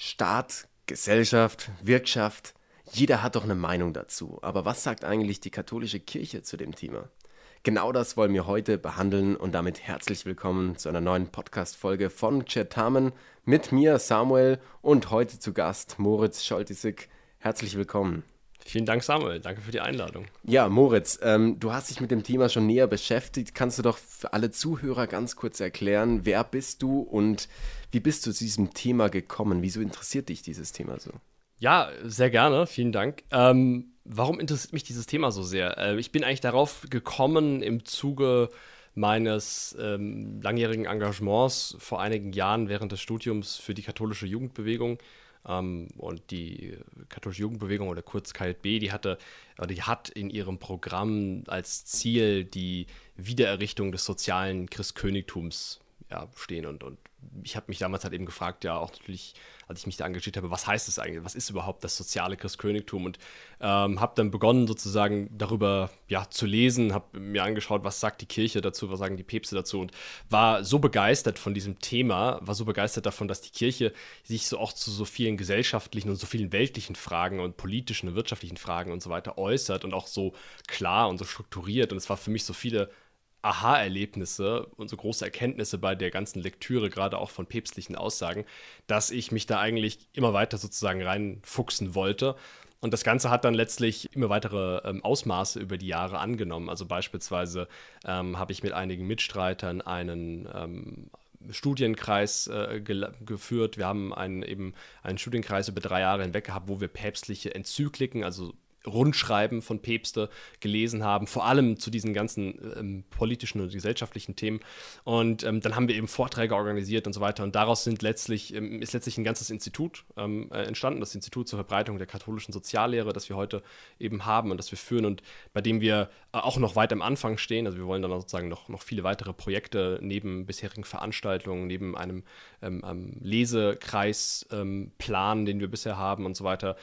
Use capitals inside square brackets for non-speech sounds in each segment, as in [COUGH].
Staat, Gesellschaft, Wirtschaft, jeder hat doch eine Meinung dazu. Aber was sagt eigentlich die katholische Kirche zu dem Thema? Genau das wollen wir heute behandeln und damit herzlich willkommen zu einer neuen Podcast-Folge von Chetamen mit mir, Samuel, und heute zu Gast Moritz Scholtisek. Herzlich willkommen. Vielen Dank, Samuel. Danke für die Einladung. Ja, Moritz, ähm, du hast dich mit dem Thema schon näher beschäftigt. Kannst du doch für alle Zuhörer ganz kurz erklären, wer bist du und wie bist du zu diesem Thema gekommen? Wieso interessiert dich dieses Thema so? Ja, sehr gerne. Vielen Dank. Ähm, warum interessiert mich dieses Thema so sehr? Äh, ich bin eigentlich darauf gekommen im Zuge meines ähm, langjährigen Engagements vor einigen Jahren während des Studiums für die katholische Jugendbewegung ähm, und die katholische Jugendbewegung oder kurz KLB, die hatte die hat in ihrem Programm als Ziel die Wiedererrichtung des sozialen Christkönigtums ja, stehen. Und, und ich habe mich damals halt eben gefragt, ja, auch natürlich, als ich mich da engagiert habe, was heißt das eigentlich? Was ist überhaupt das soziale Christkönigtum? Und ähm, habe dann begonnen, sozusagen darüber ja, zu lesen, habe mir angeschaut, was sagt die Kirche dazu, was sagen die Päpste dazu und war so begeistert von diesem Thema, war so begeistert davon, dass die Kirche sich so auch zu so vielen gesellschaftlichen und so vielen weltlichen Fragen und politischen und wirtschaftlichen Fragen und so weiter äußert und auch so klar und so strukturiert. Und es war für mich so viele Aha-Erlebnisse und so große Erkenntnisse bei der ganzen Lektüre, gerade auch von päpstlichen Aussagen, dass ich mich da eigentlich immer weiter sozusagen reinfuchsen wollte. Und das Ganze hat dann letztlich immer weitere ähm, Ausmaße über die Jahre angenommen. Also beispielsweise ähm, habe ich mit einigen Mitstreitern einen ähm, Studienkreis äh, ge geführt. Wir haben einen, eben einen Studienkreis über drei Jahre hinweg gehabt, wo wir päpstliche Enzykliken, also Rundschreiben von Päpste gelesen haben, vor allem zu diesen ganzen ähm, politischen und gesellschaftlichen Themen. Und ähm, dann haben wir eben Vorträge organisiert und so weiter. Und daraus sind letztlich, ähm, ist letztlich ein ganzes Institut ähm, äh, entstanden, das Institut zur Verbreitung der katholischen Soziallehre, das wir heute eben haben und das wir führen und bei dem wir äh, auch noch weit am Anfang stehen. Also wir wollen dann sozusagen noch, noch viele weitere Projekte neben bisherigen Veranstaltungen, neben einem, ähm, einem Lesekreis ähm, planen, den wir bisher haben und so weiter,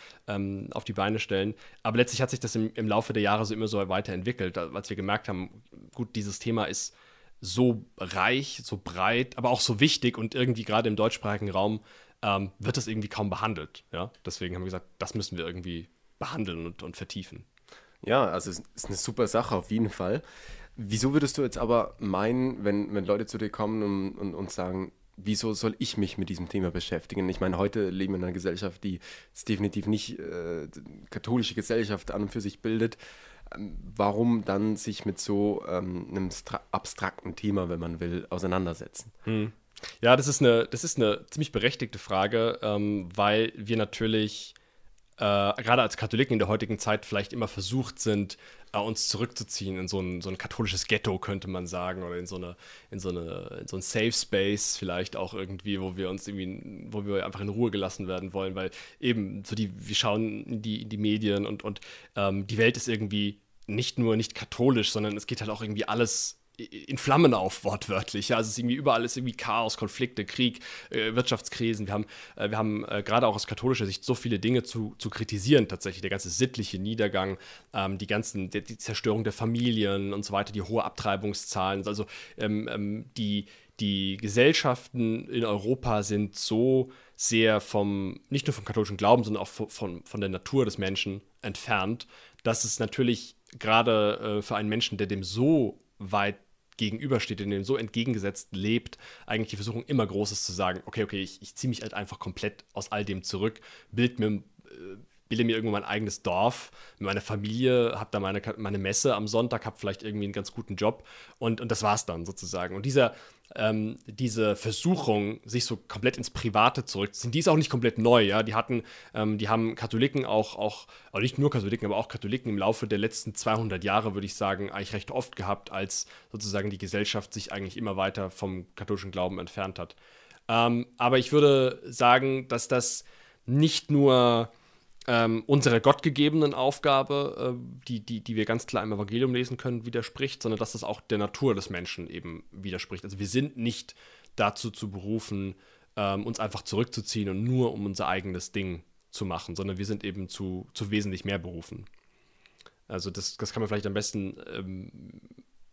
auf die Beine stellen. Aber letztlich hat sich das im, im Laufe der Jahre so immer so weiterentwickelt, als wir gemerkt haben, gut, dieses Thema ist so reich, so breit, aber auch so wichtig und irgendwie gerade im deutschsprachigen Raum ähm, wird das irgendwie kaum behandelt. Ja? Deswegen haben wir gesagt, das müssen wir irgendwie behandeln und, und vertiefen. Ja, also es ist eine super Sache auf jeden Fall. Wieso würdest du jetzt aber meinen, wenn, wenn Leute zu dir kommen und, und, und sagen, wieso soll ich mich mit diesem Thema beschäftigen? Ich meine, heute leben wir in einer Gesellschaft, die es definitiv nicht äh, katholische Gesellschaft an und für sich bildet. Ähm, warum dann sich mit so ähm, einem abstrakten Thema, wenn man will, auseinandersetzen? Hm. Ja, das ist eine, das ist eine ziemlich berechtigte Frage, ähm, weil wir natürlich äh, gerade als Katholiken in der heutigen Zeit vielleicht immer versucht sind, äh, uns zurückzuziehen in so ein, so ein katholisches Ghetto, könnte man sagen, oder in so eine, in so eine, in so ein Safe Space vielleicht auch irgendwie, wo wir uns irgendwie, wo wir einfach in Ruhe gelassen werden wollen, weil eben so die, wir schauen in die, in die Medien und, und ähm, die Welt ist irgendwie nicht nur nicht katholisch, sondern es geht halt auch irgendwie alles in Flammen auf, wortwörtlich. Ja, also es ist irgendwie überall ist irgendwie Chaos, Konflikte, Krieg, äh, Wirtschaftskrisen. Wir haben, äh, wir haben äh, gerade auch aus katholischer Sicht so viele Dinge zu, zu kritisieren, tatsächlich. Der ganze sittliche Niedergang, ähm, die ganzen, die, die, Zerstörung der Familien und so weiter, die hohe Abtreibungszahlen. Also ähm, ähm, die, die Gesellschaften in Europa sind so sehr vom, nicht nur vom katholischen Glauben, sondern auch von, von der Natur des Menschen entfernt, dass es natürlich gerade äh, für einen Menschen, der dem so weit gegenübersteht, in dem so entgegengesetzt lebt, eigentlich die Versuchung immer groß ist zu sagen, okay, okay, ich, ich ziehe mich halt einfach komplett aus all dem zurück, bild mir, äh, bilde mir irgendwo mein eigenes Dorf, meine Familie, habe da meine, meine Messe am Sonntag, habe vielleicht irgendwie einen ganz guten Job und, und das war's dann sozusagen. Und dieser, ähm, diese Versuchung, sich so komplett ins Private zurückzuziehen, die ist auch nicht komplett neu, ja. Die hatten, ähm, die haben Katholiken auch, auch, also nicht nur Katholiken, aber auch Katholiken im Laufe der letzten 200 Jahre, würde ich sagen, eigentlich recht oft gehabt, als sozusagen die Gesellschaft sich eigentlich immer weiter vom katholischen Glauben entfernt hat. Ähm, aber ich würde sagen, dass das nicht nur ähm, unserer gottgegebenen Aufgabe, äh, die, die, die wir ganz klar im Evangelium lesen können, widerspricht, sondern dass das auch der Natur des Menschen eben widerspricht. Also wir sind nicht dazu zu berufen, ähm, uns einfach zurückzuziehen und nur um unser eigenes Ding zu machen, sondern wir sind eben zu, zu wesentlich mehr berufen. Also das, das kann man vielleicht am besten ähm,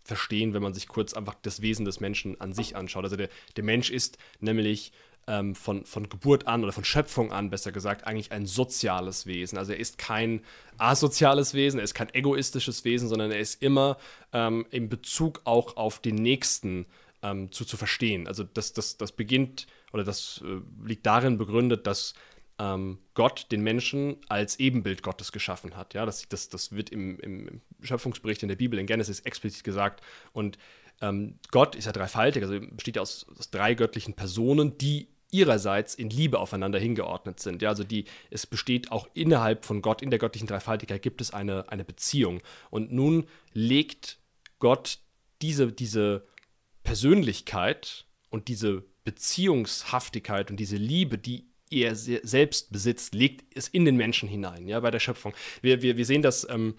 verstehen, wenn man sich kurz einfach das Wesen des Menschen an sich anschaut. Also der, der Mensch ist nämlich ähm, von, von Geburt an oder von Schöpfung an, besser gesagt, eigentlich ein soziales Wesen. Also er ist kein asoziales Wesen, er ist kein egoistisches Wesen, sondern er ist immer ähm, in Bezug auch auf den Nächsten ähm, zu, zu verstehen. Also das, das, das beginnt oder das äh, liegt darin begründet, dass ähm, Gott den Menschen als Ebenbild Gottes geschaffen hat. Ja, das, das, das wird im, im Schöpfungsbericht in der Bibel in Genesis explizit gesagt. Und ähm, Gott ist ja dreifaltig, also besteht ja aus, aus drei göttlichen Personen, die ihrerseits in Liebe aufeinander hingeordnet sind. Ja, also die, es besteht auch innerhalb von Gott, in der göttlichen Dreifaltigkeit gibt es eine, eine Beziehung. Und nun legt Gott diese, diese Persönlichkeit und diese Beziehungshaftigkeit und diese Liebe, die er selbst besitzt, legt es in den Menschen hinein, ja, bei der Schöpfung. Wir, wir, wir sehen das ähm,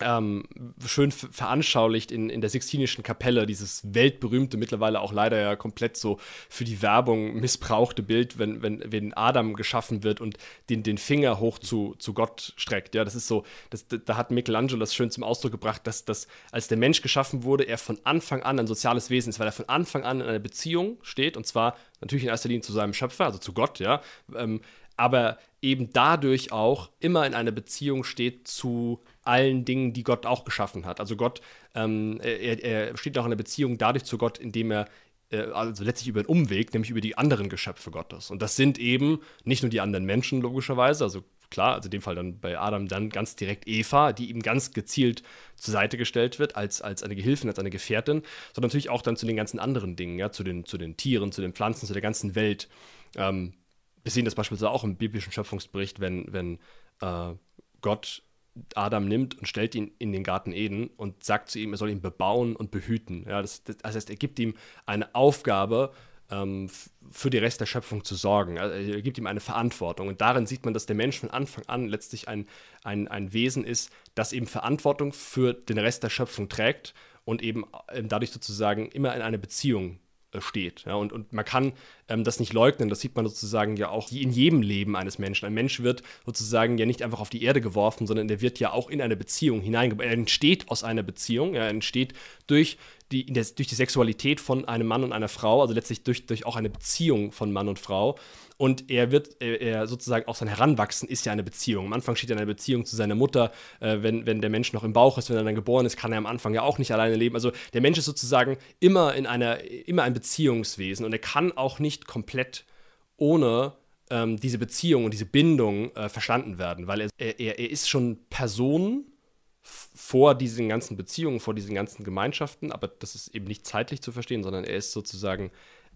ähm, schön veranschaulicht in, in der Sixtinischen Kapelle, dieses weltberühmte, mittlerweile auch leider ja komplett so für die Werbung missbrauchte Bild, wenn, wenn, wenn Adam geschaffen wird und den, den Finger hoch zu, zu Gott streckt. Ja, das ist so, das, da hat Michelangelo das schön zum Ausdruck gebracht, dass, dass als der Mensch geschaffen wurde, er von Anfang an ein soziales Wesen ist, weil er von Anfang an in einer Beziehung steht und zwar natürlich in erster Linie zu seinem Schöpfer, also zu Gott, ja, ähm, aber eben dadurch auch immer in einer Beziehung steht zu allen Dingen, die Gott auch geschaffen hat. Also Gott, ähm, er, er steht auch in einer Beziehung dadurch zu Gott, indem er äh, also letztlich über einen Umweg, nämlich über die anderen Geschöpfe Gottes. Und das sind eben nicht nur die anderen Menschen, logischerweise, also klar, also in dem Fall dann bei Adam dann ganz direkt Eva, die ihm ganz gezielt zur Seite gestellt wird als, als eine Gehilfin, als eine Gefährtin, sondern natürlich auch dann zu den ganzen anderen Dingen, ja, zu den, zu den Tieren, zu den Pflanzen, zu der ganzen Welt. Ähm, wir sehen das beispielsweise auch im biblischen Schöpfungsbericht, wenn, wenn äh, Gott Adam nimmt und stellt ihn in den Garten Eden und sagt zu ihm, er soll ihn bebauen und behüten. Ja, das, das, heißt, er gibt ihm eine Aufgabe, ähm, für den Rest der Schöpfung zu sorgen. Also er gibt ihm eine Verantwortung. Und darin sieht man, dass der Mensch von Anfang an letztlich ein, ein, ein Wesen ist, das eben Verantwortung für den Rest der Schöpfung trägt und eben äh, dadurch sozusagen immer in eine Beziehung steht. Ja, und, und man kann ähm, das nicht leugnen. Das sieht man sozusagen ja auch in jedem Leben eines Menschen. Ein Mensch wird sozusagen ja nicht einfach auf die Erde geworfen, sondern der wird ja auch in eine Beziehung hineingebracht. Er entsteht aus einer Beziehung, er entsteht durch die, der, durch die Sexualität von einem Mann und einer Frau, also letztlich durch, durch auch eine Beziehung von Mann und Frau. Und er wird, er, er sozusagen auch sein Heranwachsen ist ja eine Beziehung. Am Anfang steht er in einer Beziehung zu seiner Mutter. Äh, wenn, wenn der Mensch noch im Bauch ist, wenn er dann geboren ist, kann er am Anfang ja auch nicht alleine leben. Also der Mensch ist sozusagen immer in einer, immer ein Beziehungswesen und er kann auch nicht komplett ohne ähm, diese Beziehung und diese Bindung äh, verstanden werden, weil er, er, er ist schon Person vor diesen ganzen Beziehungen, vor diesen ganzen Gemeinschaften, aber das ist eben nicht zeitlich zu verstehen, sondern er ist sozusagen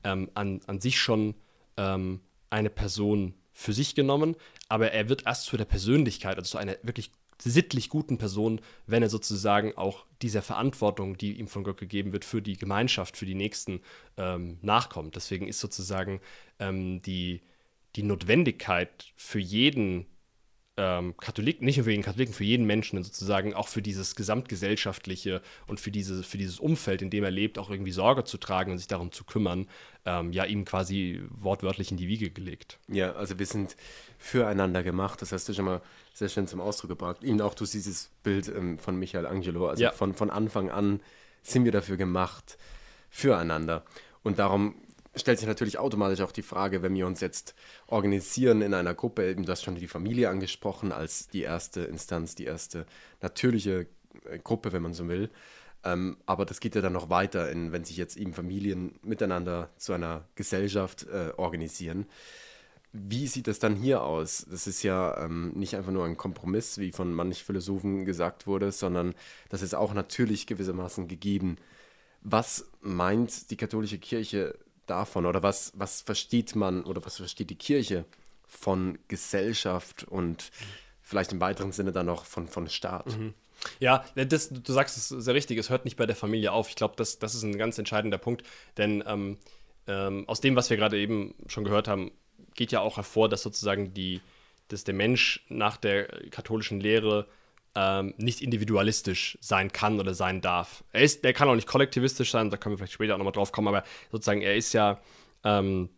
ähm, an, an sich schon ähm, eine Person für sich genommen, aber er wird erst zu der Persönlichkeit, also zu einer wirklich sittlich guten Person, wenn er sozusagen auch dieser Verantwortung, die ihm von Gott gegeben wird, für die Gemeinschaft, für die Nächsten ähm, nachkommt. Deswegen ist sozusagen ähm, die, die Notwendigkeit für jeden ähm, Katholiken, nicht nur für jeden Katholiken, für jeden Menschen sozusagen, auch für dieses gesamtgesellschaftliche und für, diese, für dieses Umfeld, in dem er lebt, auch irgendwie Sorge zu tragen und sich darum zu kümmern, ähm, ja, ihm quasi wortwörtlich in die Wiege gelegt. Ja, also wir sind füreinander gemacht, das hast du schon mal sehr schön zum Ausdruck gebracht. Eben auch durch dieses Bild ähm, von Michael Angelo, also ja. von, von Anfang an sind wir dafür gemacht, füreinander. Und darum stellt sich natürlich automatisch auch die Frage, wenn wir uns jetzt organisieren in einer Gruppe, eben du hast schon die Familie angesprochen als die erste Instanz, die erste natürliche äh, Gruppe, wenn man so will. Ähm, aber das geht ja dann noch weiter, in, wenn sich jetzt eben Familien miteinander zu einer Gesellschaft äh, organisieren. Wie sieht das dann hier aus? Das ist ja ähm, nicht einfach nur ein Kompromiss, wie von manchen Philosophen gesagt wurde, sondern das ist auch natürlich gewissermaßen gegeben. Was meint die katholische Kirche davon oder was, was versteht man oder was versteht die Kirche von Gesellschaft und vielleicht im weiteren Sinne dann noch von, von Staat? Mhm. Ja, das, du sagst es sehr richtig, es hört nicht bei der Familie auf. Ich glaube, das, das ist ein ganz entscheidender Punkt, denn ähm, ähm, aus dem, was wir gerade eben schon gehört haben, geht ja auch hervor, dass sozusagen die, dass der Mensch nach der katholischen Lehre ähm, nicht individualistisch sein kann oder sein darf. Er, ist, er kann auch nicht kollektivistisch sein, da können wir vielleicht später auch nochmal drauf kommen, aber sozusagen er ist ja, ähm,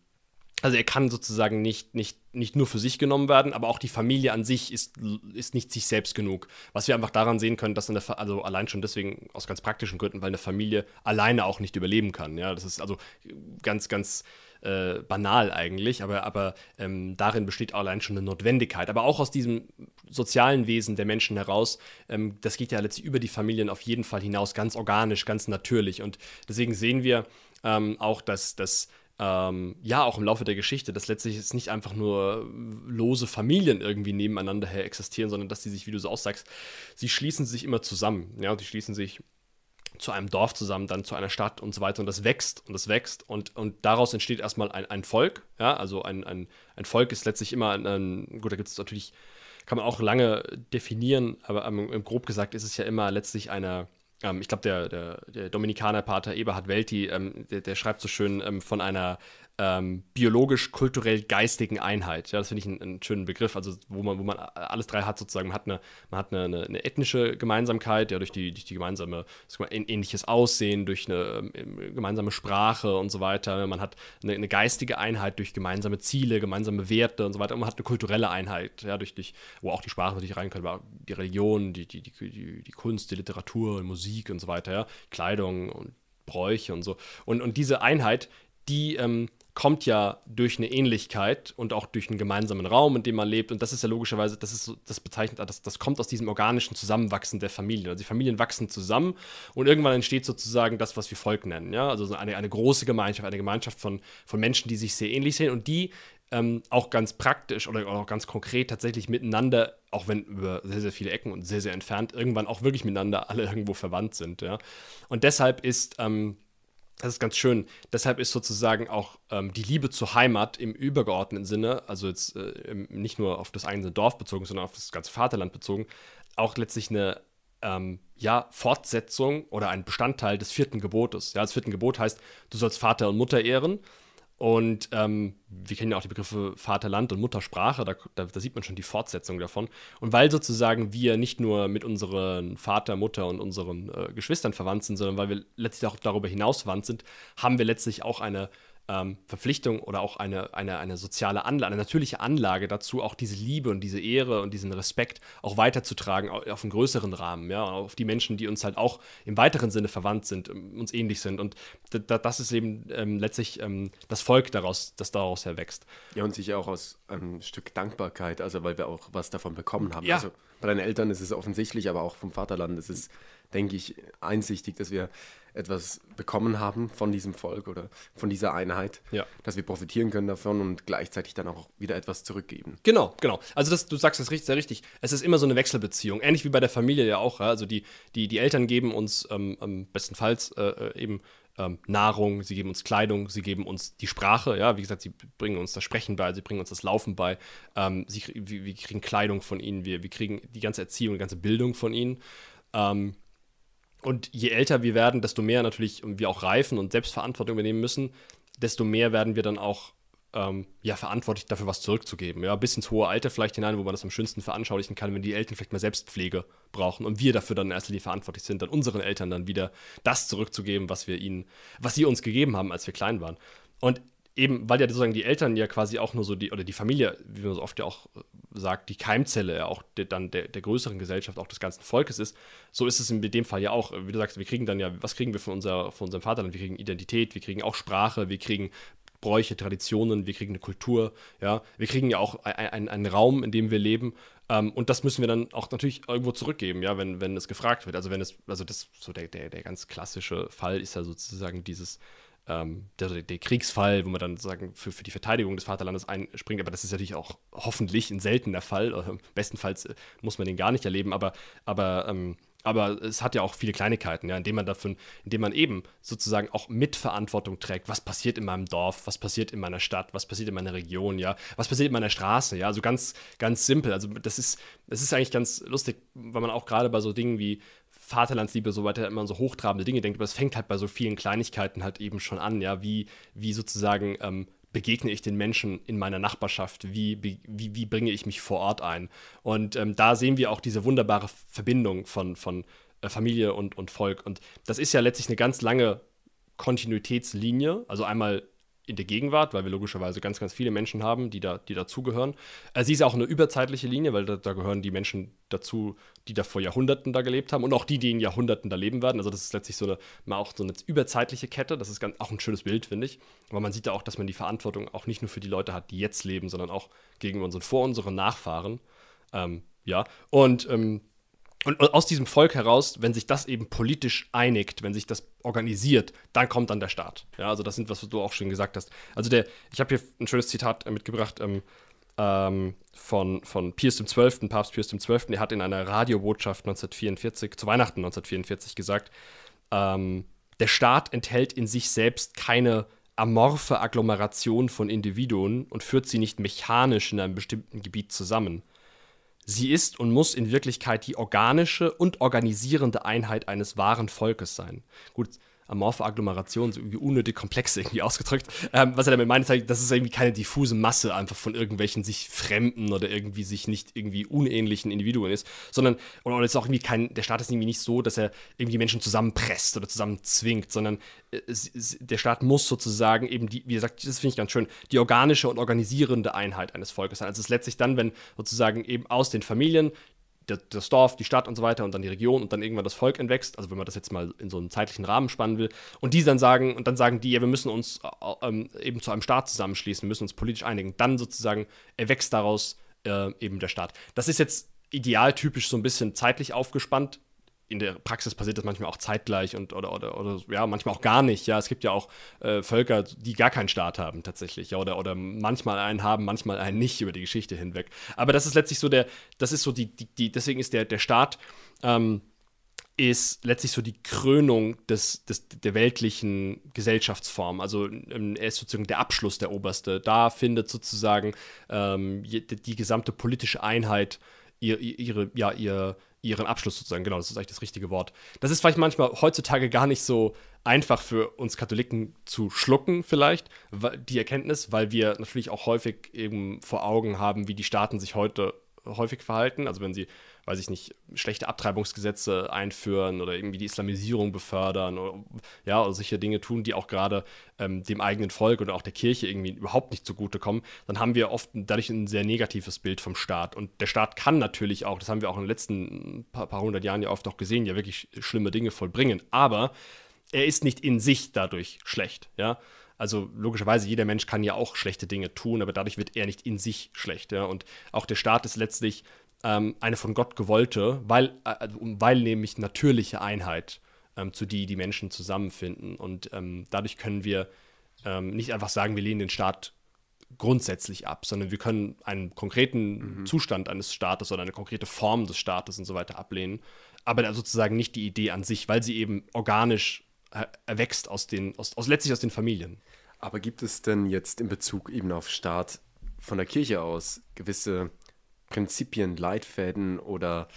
also er kann sozusagen nicht, nicht, nicht nur für sich genommen werden, aber auch die Familie an sich ist, ist nicht sich selbst genug. Was wir einfach daran sehen können, dass eine, also allein schon deswegen aus ganz praktischen Gründen, weil eine Familie alleine auch nicht überleben kann. Ja, das ist also ganz, ganz äh, banal eigentlich, aber, aber ähm, darin besteht allein schon eine Notwendigkeit. Aber auch aus diesem sozialen Wesen der Menschen heraus, ähm, das geht ja letztlich über die Familien auf jeden Fall hinaus, ganz organisch, ganz natürlich. Und deswegen sehen wir ähm, auch, dass das ähm, ja, auch im Laufe der Geschichte, dass letztlich es nicht einfach nur lose Familien irgendwie nebeneinander her existieren, sondern dass sie sich, wie du so aussagst, sie schließen sich immer zusammen. Ja, und die schließen sich zu einem Dorf zusammen, dann zu einer Stadt und so weiter. Und das wächst und das wächst und, und daraus entsteht erstmal ein, ein Volk. Ja, also ein, ein, ein Volk ist letztlich immer ein, ein gut, da gibt es natürlich, kann man auch lange definieren, aber im, im grob gesagt ist es ja immer letztlich eine, ähm, ich glaube, der, der, der Dominikanerpater Eberhard Welti, ähm, der, der, schreibt so schön ähm, von einer ähm, biologisch-kulturell-geistigen Einheit. Ja, das finde ich einen, einen, schönen Begriff, also wo man, wo man alles drei hat sozusagen. Man hat eine, man hat eine, eine, eine ethnische Gemeinsamkeit, ja, durch die, durch die gemeinsame, ähnliches Aussehen, durch eine ähm, gemeinsame Sprache und so weiter. Man hat eine, eine, geistige Einheit durch gemeinsame Ziele, gemeinsame Werte und so weiter. Und man hat eine kulturelle Einheit, ja, durch, durch wo auch die Sprache natürlich reinkommt, aber die Religion, die, die, die, die Kunst, die Literatur, die Musik und so weiter, ja, Kleidung und Bräuche und so. Und, und diese Einheit, die ähm, kommt ja durch eine Ähnlichkeit und auch durch einen gemeinsamen Raum, in dem man lebt. Und das ist ja logischerweise, das ist das bezeichnet, das, das kommt aus diesem organischen Zusammenwachsen der Familien. Also die Familien wachsen zusammen und irgendwann entsteht sozusagen das, was wir Volk nennen. Ja? Also so eine, eine große Gemeinschaft, eine Gemeinschaft von, von Menschen, die sich sehr ähnlich sehen und die ähm, auch ganz praktisch oder auch ganz konkret tatsächlich miteinander, auch wenn über sehr, sehr viele Ecken und sehr, sehr entfernt, irgendwann auch wirklich miteinander alle irgendwo verwandt sind. Ja? Und deshalb ist ähm, das ist ganz schön. Deshalb ist sozusagen auch ähm, die Liebe zur Heimat im übergeordneten Sinne, also jetzt äh, nicht nur auf das einzelne Dorf bezogen, sondern auf das ganze Vaterland bezogen, auch letztlich eine ähm, ja, Fortsetzung oder ein Bestandteil des vierten Gebotes. Ja, das vierte Gebot heißt, du sollst Vater und Mutter ehren. Und ähm, wir kennen ja auch die Begriffe Vaterland und Muttersprache, da, da, da, sieht man schon die Fortsetzung davon. Und weil sozusagen wir nicht nur mit unseren Vater, Mutter und unseren äh, Geschwistern verwandt sind, sondern weil wir letztlich auch darüber hinaus verwandt sind, haben wir letztlich auch eine ähm, Verpflichtung oder auch eine, eine, eine soziale Anlage, eine natürliche Anlage dazu, auch diese Liebe und diese Ehre und diesen Respekt auch weiterzutragen auf einen größeren Rahmen, ja, auf die Menschen, die uns halt auch im weiteren Sinne verwandt sind, ähm, uns ähnlich sind. Und das ist eben ähm, letztlich ähm, das Volk daraus, das daraus erwächst. Ja, und sicher auch aus einem Stück Dankbarkeit, also weil wir auch was davon bekommen haben. Ja. Also bei deinen Eltern ist es offensichtlich, aber auch vom Vaterland ist es, denke ich, einsichtig, dass wir etwas bekommen haben von diesem Volk oder von dieser Einheit, ja. dass wir profitieren können davon und gleichzeitig dann auch wieder etwas zurückgeben. Genau, genau. Also das, du sagst das richtig, sehr richtig. Es ist immer so eine Wechselbeziehung, ähnlich wie bei der Familie ja auch. Also die, die, die Eltern geben uns ähm, bestenfalls äh, äh, eben ähm, Nahrung, sie geben uns Kleidung, sie geben uns die Sprache, ja, wie gesagt, sie bringen uns das Sprechen bei, sie bringen uns das Laufen bei, ähm, sie, wir, wir, kriegen Kleidung von ihnen, wir, wir kriegen die ganze Erziehung, die ganze Bildung von ihnen. Ähm, und je älter wir werden, desto mehr natürlich wir auch reifen und Selbstverantwortung übernehmen müssen, desto mehr werden wir dann auch ähm, ja, verantwortlich dafür, was zurückzugeben. Ja, bis ins hohe Alter vielleicht hinein, wo man das am schönsten veranschaulichen kann, wenn die Eltern vielleicht mal Selbstpflege brauchen und wir dafür dann erst verantwortlich sind, dann unseren Eltern dann wieder das zurückzugeben, was wir ihnen, was sie uns gegeben haben, als wir klein waren. Und eben, weil ja sozusagen die Eltern ja quasi auch nur so die, oder die Familie, wie man so oft ja auch äh, sagt, die Keimzelle ja auch der, dann der, der größeren Gesellschaft, auch des ganzen Volkes ist, so ist es in dem Fall ja auch. Wie du sagst, wir kriegen dann ja, was kriegen wir von, unser, von unserem Vaterland? Wir kriegen Identität, wir kriegen auch Sprache, wir kriegen Bräuche, Traditionen, wir kriegen eine Kultur, ja, wir kriegen ja auch einen ein Raum, in dem wir leben. Ähm, und das müssen wir dann auch natürlich irgendwo zurückgeben, ja, wenn, wenn es gefragt wird. Also wenn es, also das, so der, der, der ganz klassische Fall ist ja sozusagen dieses, ähm, der, der, Kriegsfall, wo man dann sozusagen für, für die Verteidigung des Vaterlandes einspringt. Aber das ist natürlich auch hoffentlich ein seltener Fall. Bestenfalls äh, muss man den gar nicht erleben. Aber, aber, ähm, aber es hat ja auch viele Kleinigkeiten, ja, indem man dafür, indem man eben sozusagen auch Mitverantwortung trägt. Was passiert in meinem Dorf? Was passiert in meiner Stadt? Was passiert in meiner Region? Ja, was passiert in meiner Straße? Ja, also ganz, ganz simpel. Also das ist, das ist eigentlich ganz lustig, weil man auch gerade bei so Dingen wie Vaterlandsliebe so weiter immer so hochtrabende Dinge denkt, aber es fängt halt bei so vielen Kleinigkeiten halt eben schon an, ja, wie, wie sozusagen ähm, begegne ich den Menschen in meiner Nachbarschaft, wie, wie, wie bringe ich mich vor Ort ein. Und ähm, da sehen wir auch diese wunderbare Verbindung von, von äh, Familie und, und Volk. Und das ist ja letztlich eine ganz lange Kontinuitätslinie, also einmal in der Gegenwart, weil wir logischerweise ganz, ganz viele Menschen haben, die, da, die dazugehören. Äh, sie ist auch eine überzeitliche Linie, weil da, da, gehören die Menschen dazu, die da vor Jahrhunderten da gelebt haben und auch die, die in Jahrhunderten da leben werden. Also das ist letztlich so eine, mal auch so eine überzeitliche Kette. Das ist ganz, auch ein schönes Bild, finde ich. Aber man sieht da auch, dass man die Verantwortung auch nicht nur für die Leute hat, die jetzt leben, sondern auch gegen unseren vor unseren Nachfahren. Ähm, ja, und ähm, und aus diesem Volk heraus, wenn sich das eben politisch einigt, wenn sich das organisiert, dann kommt dann der Staat. Ja, also das sind, was du auch schon gesagt hast. Also der, ich habe hier ein schönes Zitat äh, mitgebracht ähm, ähm, von, von Pius XII., Papst Pius XII., der hat in einer Radiobotschaft 1944, zu Weihnachten 1944 gesagt, ähm, der Staat enthält in sich selbst keine amorphe Agglomeration von Individuen und führt sie nicht mechanisch in einem bestimmten Gebiet zusammen. Sie ist und muss in Wirklichkeit die organische und organisierende Einheit eines wahren Volkes sein. Gut, amorphe Agglomeration, so irgendwie unnötig komplex irgendwie ausgedrückt. Ähm, was er damit meint, ist halt, das ist irgendwie keine diffuse Masse einfach von irgendwelchen sich fremden oder irgendwie sich nicht irgendwie unähnlichen Individuen ist, sondern, oder, oder ist auch irgendwie kein, der Staat ist irgendwie nicht so, dass er irgendwie Menschen zusammenpresst oder zusammenzwingt, sondern äh, es, der Staat muss sozusagen eben die, wie gesagt, das finde ich ganz schön, die organische und organisierende Einheit eines Volkes sein. Also es ist letztlich dann, wenn sozusagen eben aus den Familien das Dorf, die Stadt und so weiter und dann die Region und dann irgendwann das Volk entwächst, also wenn man das jetzt mal in so einen zeitlichen Rahmen spannen will, und die dann sagen, und dann sagen die, ja, wir müssen uns äh, ähm, eben zu einem Staat zusammenschließen, müssen uns politisch einigen, dann sozusagen erwächst daraus äh, eben der Staat. Das ist jetzt idealtypisch so ein bisschen zeitlich aufgespannt, in der Praxis passiert das manchmal auch zeitgleich und oder, oder, oder ja, manchmal auch gar nicht. Ja, es gibt ja auch äh, Völker, die gar keinen Staat haben tatsächlich, ja, oder, oder manchmal einen haben, manchmal einen nicht über die Geschichte hinweg. Aber das ist letztlich so der, das ist so die, die, die deswegen ist der, der Staat ähm, ist letztlich so die Krönung des, des, der weltlichen Gesellschaftsform. Also ähm, er ist sozusagen der Abschluss der Oberste. Da findet sozusagen ähm, die, die gesamte politische Einheit ihr, ihre, ja, ihr, ihren Abschluss sozusagen. Genau, das ist eigentlich das richtige Wort. Das ist vielleicht manchmal heutzutage gar nicht so einfach für uns Katholiken zu schlucken, vielleicht, die Erkenntnis, weil wir natürlich auch häufig eben vor Augen haben, wie die Staaten sich heute häufig verhalten. Also wenn sie, weiß ich nicht, schlechte Abtreibungsgesetze einführen oder irgendwie die Islamisierung befördern oder ja, oder solche Dinge tun, die auch gerade ähm, dem eigenen Volk oder auch der Kirche irgendwie überhaupt nicht zugutekommen, dann haben wir oft dadurch ein sehr negatives Bild vom Staat. Und der Staat kann natürlich auch, das haben wir auch in den letzten paar, paar hundert Jahren ja oft auch gesehen, ja wirklich schlimme Dinge vollbringen. Aber er ist nicht in sich dadurch schlecht, ja. Also logischerweise, jeder Mensch kann ja auch schlechte Dinge tun, aber dadurch wird er nicht in sich schlecht. Ja? Und auch der Staat ist letztlich ähm, eine von Gott gewollte, weil, äh, weil nämlich natürliche Einheit, ähm, zu die die Menschen zusammenfinden. Und ähm, dadurch können wir ähm, nicht einfach sagen, wir lehnen den Staat grundsätzlich ab, sondern wir können einen konkreten mhm. Zustand eines Staates oder eine konkrete Form des Staates und so weiter ablehnen, aber sozusagen nicht die Idee an sich, weil sie eben organisch erwächst aus den, aus, aus letztlich aus den Familien. Aber gibt es denn jetzt in Bezug eben auf Staat von der Kirche aus gewisse Prinzipien, Leitfäden oder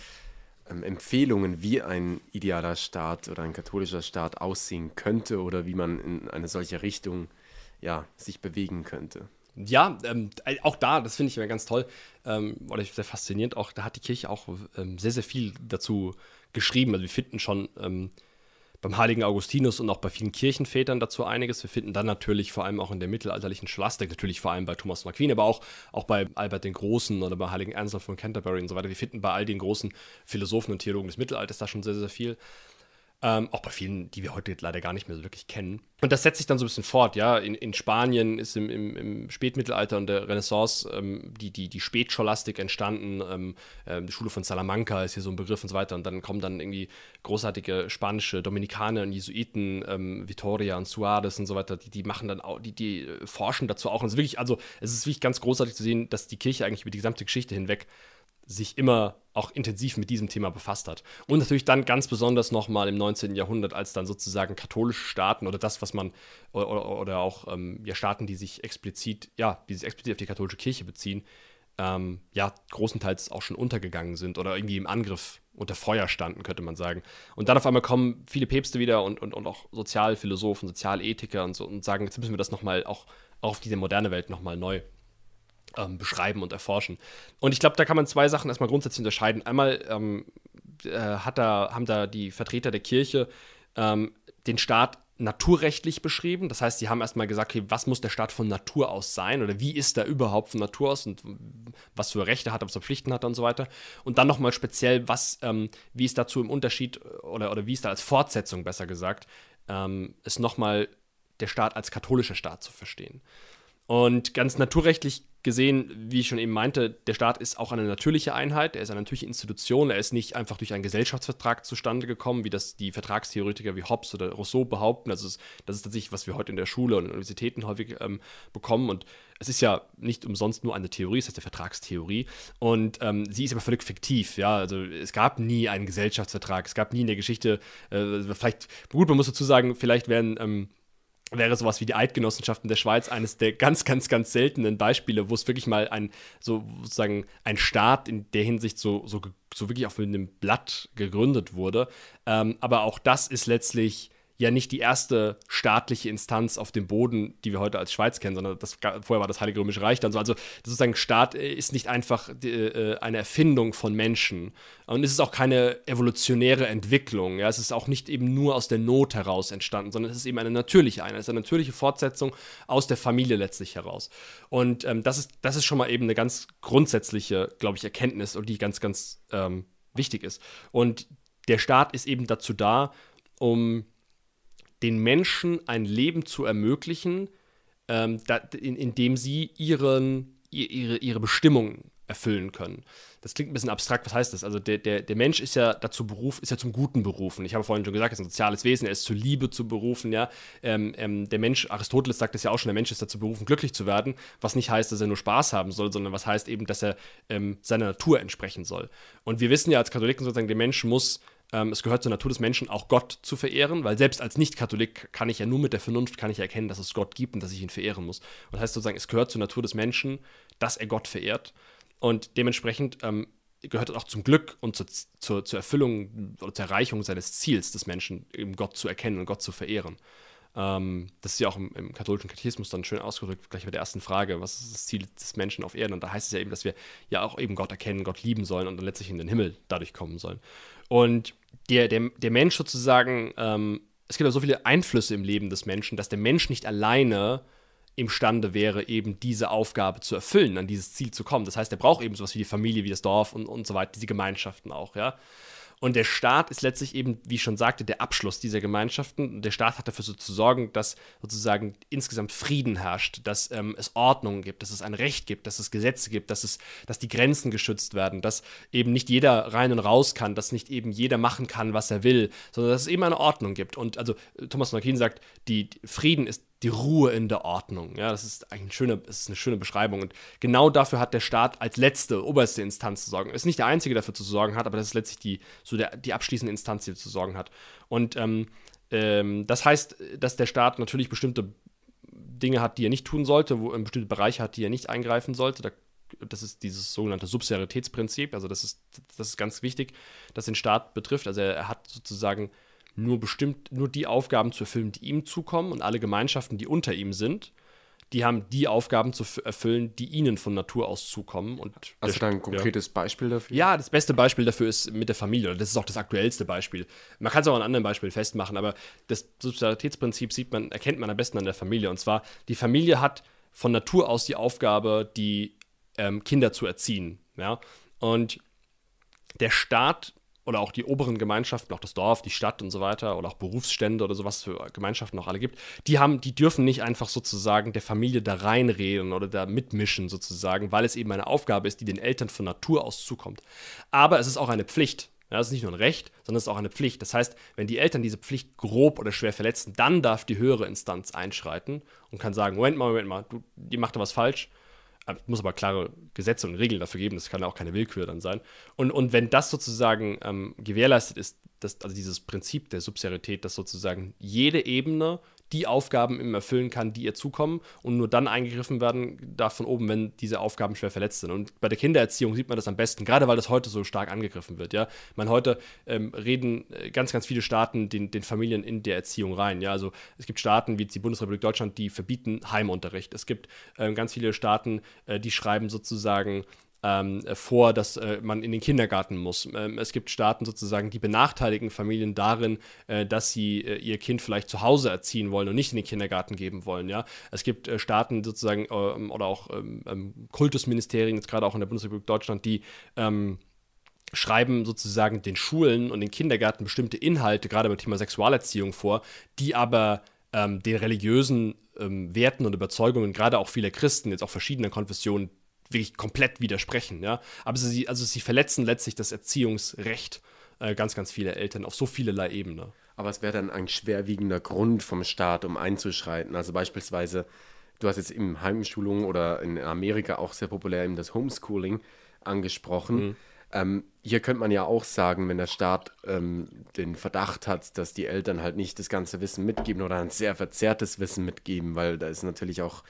ähm, Empfehlungen, wie ein idealer Staat oder ein katholischer Staat aussehen könnte oder wie man in eine solche Richtung ja, sich bewegen könnte? Ja, ähm, auch da, das finde ich immer ganz toll, ähm, oder sehr faszinierend, auch da hat die Kirche auch ähm, sehr, sehr viel dazu geschrieben. Also wir finden schon ähm, beim heiligen Augustinus und auch bei vielen Kirchenvätern dazu einiges. Wir finden dann natürlich vor allem auch in der mittelalterlichen Scholastik, natürlich vor allem bei Thomas von Aquin, aber auch, auch bei Albert den Großen oder bei heiligen Ansel von Canterbury und so weiter. Wir finden bei all den großen Philosophen und Theologen des Mittelalters da schon sehr, sehr viel. Ähm, auch bei vielen, die wir heute leider gar nicht mehr so wirklich kennen. Und das setzt sich dann so ein bisschen fort, ja. In, in Spanien ist im, im, im, Spätmittelalter und der Renaissance ähm, die, die, die Spätscholastik entstanden. Ähm, ähm, die Schule von Salamanca ist hier so ein Begriff und so weiter. Und dann kommen dann irgendwie großartige spanische Dominikaner und Jesuiten, ähm, Vitoria und Suarez und so weiter, die, die machen dann auch, die, die forschen dazu auch. Und es ist wirklich, also es ist wirklich ganz großartig zu sehen, dass die Kirche eigentlich über die gesamte Geschichte hinweg sich immer auch intensiv mit diesem Thema befasst hat. Und natürlich dann ganz besonders nochmal im 19. Jahrhundert, als dann sozusagen katholische Staaten oder das, was man, oder, oder auch ähm, ja, Staaten, die sich explizit, ja, die sich explizit auf die katholische Kirche beziehen, ähm, ja, großenteils auch schon untergegangen sind oder irgendwie im Angriff unter Feuer standen, könnte man sagen. Und dann auf einmal kommen viele Päpste wieder und, und, und auch Sozialphilosophen, Sozialethiker und so und sagen, jetzt müssen wir das nochmal auch, auch auf diese moderne Welt nochmal neu ähm, beschreiben und erforschen. Und ich glaube, da kann man zwei Sachen erstmal grundsätzlich unterscheiden. Einmal ähm, äh, hat da, haben da die Vertreter der Kirche ähm, den Staat naturrechtlich beschrieben. Das heißt, sie haben erstmal gesagt, okay, was muss der Staat von Natur aus sein oder wie ist er überhaupt von Natur aus und was für Rechte hat er, was für Pflichten hat und so weiter. Und dann nochmal speziell, was, ähm, wie ist dazu im Unterschied oder, oder wie ist da als Fortsetzung besser gesagt, ähm, ist nochmal der Staat als katholischer Staat zu verstehen. Und ganz naturrechtlich gesehen, wie ich schon eben meinte, der Staat ist auch eine natürliche Einheit, er ist eine natürliche Institution, er ist nicht einfach durch einen Gesellschaftsvertrag zustande gekommen, wie das die Vertragstheoretiker wie Hobbes oder Rousseau behaupten. Also das ist tatsächlich, was wir heute in der Schule und in Universitäten häufig ähm, bekommen. Und es ist ja nicht umsonst nur eine Theorie, es heißt der Vertragstheorie. Und ähm, sie ist aber völlig fiktiv. Ja, also es gab nie einen Gesellschaftsvertrag, es gab nie in der Geschichte, äh, vielleicht, gut, man muss dazu sagen, vielleicht werden ähm, wäre sowas wie die Eidgenossenschaften der Schweiz eines der ganz, ganz, ganz seltenen Beispiele, wo es wirklich mal ein, so sozusagen ein Staat in der Hinsicht so, so, so wirklich auf einem Blatt gegründet wurde. Ähm, aber auch das ist letztlich ja nicht die erste staatliche Instanz auf dem Boden, die wir heute als Schweiz kennen, sondern das, vorher war das Heilige Römische Reich dann so. Also sozusagen Staat ist nicht einfach äh, eine Erfindung von Menschen und es ist auch keine evolutionäre Entwicklung. Ja? Es ist auch nicht eben nur aus der Not heraus entstanden, sondern es ist eben eine natürliche eine, es ist eine natürliche Fortsetzung aus der Familie letztlich heraus. Und ähm, das, ist, das ist schon mal eben eine ganz grundsätzliche, glaube ich, Erkenntnis und die ganz, ganz ähm, wichtig ist. Und der Staat ist eben dazu da, um den Menschen ein Leben zu ermöglichen, ähm, da, in, dem sie ihren, ihre, ihre Bestimmung erfüllen können. Das klingt ein bisschen abstrakt, was heißt das? Also der, der, der Mensch ist ja dazu berufen, ist ja zum Guten berufen. Ich habe vorhin schon gesagt, er ist ein soziales Wesen, er ist zur Liebe zu berufen, ja. Ähm, ähm, der Mensch, Aristoteles sagt es ja auch schon, der Mensch ist dazu berufen, glücklich zu werden, was nicht heißt, dass er nur Spaß haben soll, sondern was heißt eben, dass er ähm, seiner Natur entsprechen soll. Und wir wissen ja als Katholiken sozusagen, der Mensch muss ähm, es gehört zur Natur des Menschen, auch Gott zu verehren, weil selbst als Nicht-Katholik kann ich ja nur mit der Vernunft kann ich erkennen, dass es Gott gibt und dass ich ihn verehren muss. Und das heißt sozusagen, es gehört zur Natur des Menschen, dass er Gott verehrt. Und dementsprechend ähm, gehört es auch zum Glück und zur, zur, zur, Erfüllung oder zur Erreichung seines Ziels des Menschen, eben Gott zu erkennen und Gott zu verehren. Ähm, das ist ja auch im, im, katholischen Katechismus dann schön ausgedrückt, gleich bei der ersten Frage, was ist das Ziel des Menschen auf Erden? Und da heißt es ja eben, dass wir ja auch eben Gott erkennen, Gott lieben sollen und dann letztlich in den Himmel dadurch kommen sollen. Und der, der, der Mensch sozusagen, ähm, es gibt ja so viele Einflüsse im Leben des Menschen, dass der Mensch nicht alleine imstande wäre, eben diese Aufgabe zu erfüllen, an dieses Ziel zu kommen. Das heißt, er braucht eben sowas wie die Familie, wie das Dorf und, und so weiter, diese Gemeinschaften auch, ja. Und der Staat ist letztlich eben, wie ich schon sagte, der Abschluss dieser Gemeinschaften. Der Staat hat dafür so zu sorgen, dass sozusagen insgesamt Frieden herrscht, dass ähm, es Ordnung gibt, dass es ein Recht gibt, dass es Gesetze gibt, dass, es, dass die Grenzen geschützt werden, dass eben nicht jeder rein und raus kann, dass nicht eben jeder machen kann, was er will, sondern dass es eben eine Ordnung gibt. Und also Thomas Aquin sagt, die, Frieden ist die Ruhe in der Ordnung. Ja, das ist eigentlich eine schöne, ist eine schöne Beschreibung. Und genau dafür hat der Staat als letzte, oberste Instanz zu sorgen. Ist nicht der einzige, der dafür zu sorgen hat, aber das ist letztlich die, so der, die abschließende Instanz, die zu sorgen hat. Und ähm, ähm, das heißt, dass der Staat natürlich bestimmte Dinge hat, die er nicht tun sollte, wo er bestimmte Bereiche hat, die er nicht eingreifen sollte. Da, das ist dieses sogenannte Subsidiaritätsprinzip. Also das ist, das ist ganz wichtig, das den Staat betrifft. Also er, er hat sozusagen nur bestimmt, nur die Aufgaben zu erfüllen, die ihm zukommen und alle Gemeinschaften, die unter ihm sind, die haben die Aufgaben zu erfüllen, die ihnen von Natur aus zukommen. Und Hast du da ein konkretes ja. Beispiel dafür? Ja, das beste Beispiel dafür ist mit der Familie. Das ist auch das aktuellste Beispiel. Man kann es auch an anderen Beispielen festmachen, aber das Subsidiaritätsprinzip sieht man, erkennt man am besten an der Familie. Und zwar, die Familie hat von Natur aus die Aufgabe, die ähm, Kinder zu erziehen. Ja? Und der Staat oder auch die oberen Gemeinschaften, auch das Dorf, die Stadt und so weiter oder auch Berufsstände oder sowas für Gemeinschaften noch alle gibt, die haben, die dürfen nicht einfach sozusagen der Familie da reinreden oder da mitmischen sozusagen, weil es eben eine Aufgabe ist, die den Eltern von Natur aus zukommt. Aber es ist auch eine Pflicht. Ja, das ist nicht nur ein Recht, sondern es ist auch eine Pflicht. Das heißt, wenn die Eltern diese Pflicht grob oder schwer verletzen, dann darf die höhere Instanz einschreiten und kann sagen, Moment mal, Moment mal, du, die macht da was falsch, muss aber klare Gesetze und Regeln dafür geben, das kann ja auch keine Willkür dann sein. Und, und wenn das sozusagen ähm, gewährleistet ist, dass, also dieses Prinzip der Subsidiarität, dass sozusagen jede Ebene die Aufgaben immer erfüllen kann, die ihr zukommen und nur dann eingegriffen werden darf von oben, wenn diese Aufgaben schwer verletzt sind. Und bei der Kindererziehung sieht man das am besten, gerade weil das heute so stark angegriffen wird. Ja, man heute ähm, reden äh, ganz, ganz viele Staaten den, den Familien in der Erziehung rein. Ja, also es gibt Staaten wie die Bundesrepublik Deutschland, die verbieten Heimunterricht. Es gibt ähm, ganz viele Staaten, äh, die schreiben sozusagen ähm, vor, dass äh, man in den Kindergarten muss. Ähm, es gibt Staaten sozusagen, die benachteiligen Familien darin, äh, dass sie äh, ihr Kind vielleicht zu Hause erziehen wollen und nicht in den Kindergarten geben wollen. Ja? Es gibt äh, Staaten sozusagen ähm, oder auch ähm, ähm, Kultusministerien, jetzt gerade auch in der Bundesrepublik Deutschland, die ähm, schreiben sozusagen den Schulen und den Kindergärten bestimmte Inhalte, gerade beim Thema Sexualerziehung vor, die aber den religiösen Werten und Überzeugungen, gerade auch vieler Christen, jetzt auch verschiedener Konfessionen, wirklich komplett widersprechen, ja. Aber sie, also sie verletzen letztlich das Erziehungsrecht äh, ganz, ganz vieler Eltern auf so vielerlei Ebene. Aber es wäre dann ein schwerwiegender Grund vom Staat, um einzuschreiten. Also beispielsweise, du hast jetzt in Heimschulung oder in Amerika auch sehr populär eben das Homeschooling angesprochen. Mhm. Ähm, hier könnte man ja auch sagen, wenn der Staat ähm, den Verdacht hat, dass die Eltern halt nicht das ganze Wissen mitgeben oder ein sehr verzerrtes Wissen mitgeben, weil da ist natürlich auch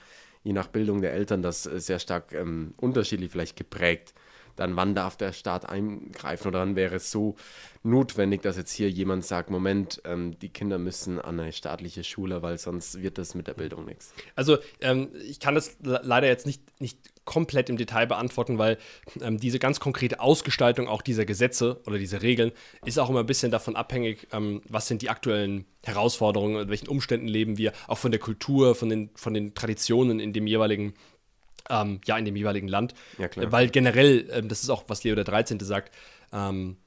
je nach Bildung der Eltern das äh, sehr stark ähm, unterschiedlich vielleicht geprägt. Dann wann darf der Staat eingreifen oder dann wäre es so notwendig, dass jetzt hier jemand sagt, Moment, ähm, die Kinder müssen an eine staatliche Schule, weil sonst wird das mit der Bildung nichts. Also ähm, ich kann das leider jetzt nicht, nicht komplett im Detail beantworten, weil ähm, diese ganz konkrete Ausgestaltung auch dieser Gesetze oder dieser Regeln ist auch immer ein bisschen davon abhängig, ähm, was sind die aktuellen Herausforderungen, in welchen Umständen leben wir, auch von der Kultur, von den, von den Traditionen in dem jeweiligen ähm, ja, in dem jeweiligen Land. Ja, Weil generell, ähm, das ist auch, was Leo der 13. sagt, ähm,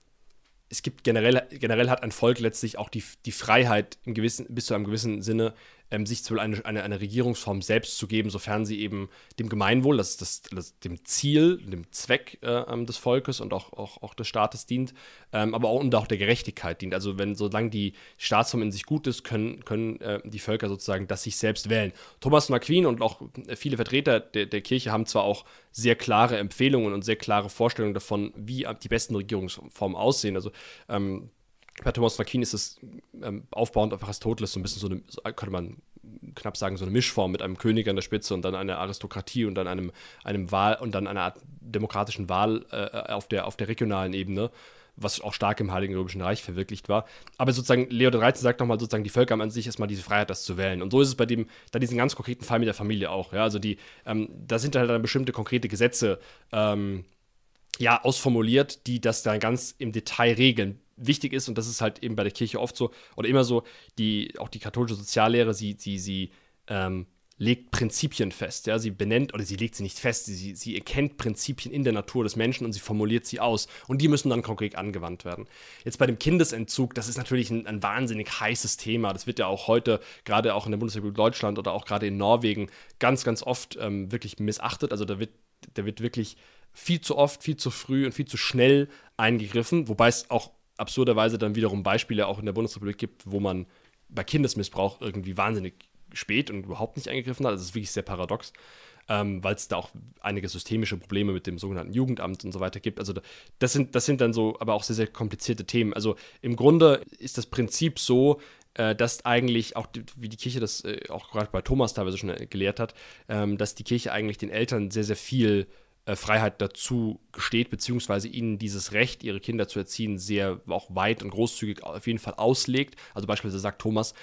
es gibt generell, generell hat ein Volk letztlich auch die, die Freiheit, im gewissen, bis zu einem gewissen Sinne, ähm, sich zu eine, eine, eine Regierungsform selbst zu geben, sofern sie eben dem Gemeinwohl, das, das, das dem Ziel, dem Zweck äh, ähm, des Volkes und auch, auch, auch des Staates dient, ähm, aber auch und auch der Gerechtigkeit dient. Also wenn solange die Staatsform in sich gut ist, können, können äh, die Völker sozusagen das sich selbst wählen. Thomas McQueen und auch viele Vertreter der, der Kirche haben zwar auch sehr klare Empfehlungen und sehr klare Vorstellungen davon, wie die besten Regierungsformen aussehen. Also ähm, bei Thomas Aquin ist es ähm, aufbauend auf Aristoteles so ein bisschen so eine, könnte man knapp sagen, so eine Mischform mit einem König an der Spitze und dann einer Aristokratie und dann einem, einem Wahl und dann einer Art demokratischen Wahl äh, auf, der, auf der regionalen Ebene, was auch stark im Heiligen Römischen Reich verwirklicht war. Aber sozusagen, Leo XIII sagt nochmal sozusagen, die Völker haben an sich erstmal diese Freiheit, das zu wählen. Und so ist es bei dem, da diesen ganz konkreten Fall mit der Familie auch. Ja? Also die, ähm, da sind halt dann bestimmte konkrete Gesetze ähm, ja, ausformuliert, die das dann ganz im Detail regeln wichtig ist, und das ist halt eben bei der Kirche oft so, oder immer so, die, auch die katholische Soziallehre, sie, sie, sie ähm, legt Prinzipien fest. Ja? Sie benennt, oder sie legt sie nicht fest, sie, sie erkennt Prinzipien in der Natur des Menschen und sie formuliert sie aus. Und die müssen dann konkret angewandt werden. Jetzt bei dem Kindesentzug, das ist natürlich ein, ein wahnsinnig heißes Thema. Das wird ja auch heute, gerade auch in der Bundesrepublik Deutschland oder auch gerade in Norwegen, ganz, ganz oft ähm, wirklich missachtet. Also da wird, da wird wirklich viel zu oft, viel zu früh und viel zu schnell eingegriffen, wobei es auch absurderweise dann wiederum Beispiele auch in der Bundesrepublik gibt, wo man bei Kindesmissbrauch irgendwie wahnsinnig spät und überhaupt nicht eingegriffen hat. Das ist wirklich sehr paradox, ähm, weil es da auch einige systemische Probleme mit dem sogenannten Jugendamt und so weiter gibt. Also das sind, das sind dann so, aber auch sehr, sehr komplizierte Themen. Also im Grunde ist das Prinzip so, äh, dass eigentlich auch, die, wie die Kirche das äh, auch gerade bei Thomas teilweise schon gelehrt hat, ähm, dass die Kirche eigentlich den Eltern sehr, sehr viel äh, Freiheit dazu gesteht, beziehungsweise ihnen dieses Recht, ihre Kinder zu erziehen, sehr auch weit und großzügig auf jeden Fall auslegt. Also beispielsweise sagt Thomas,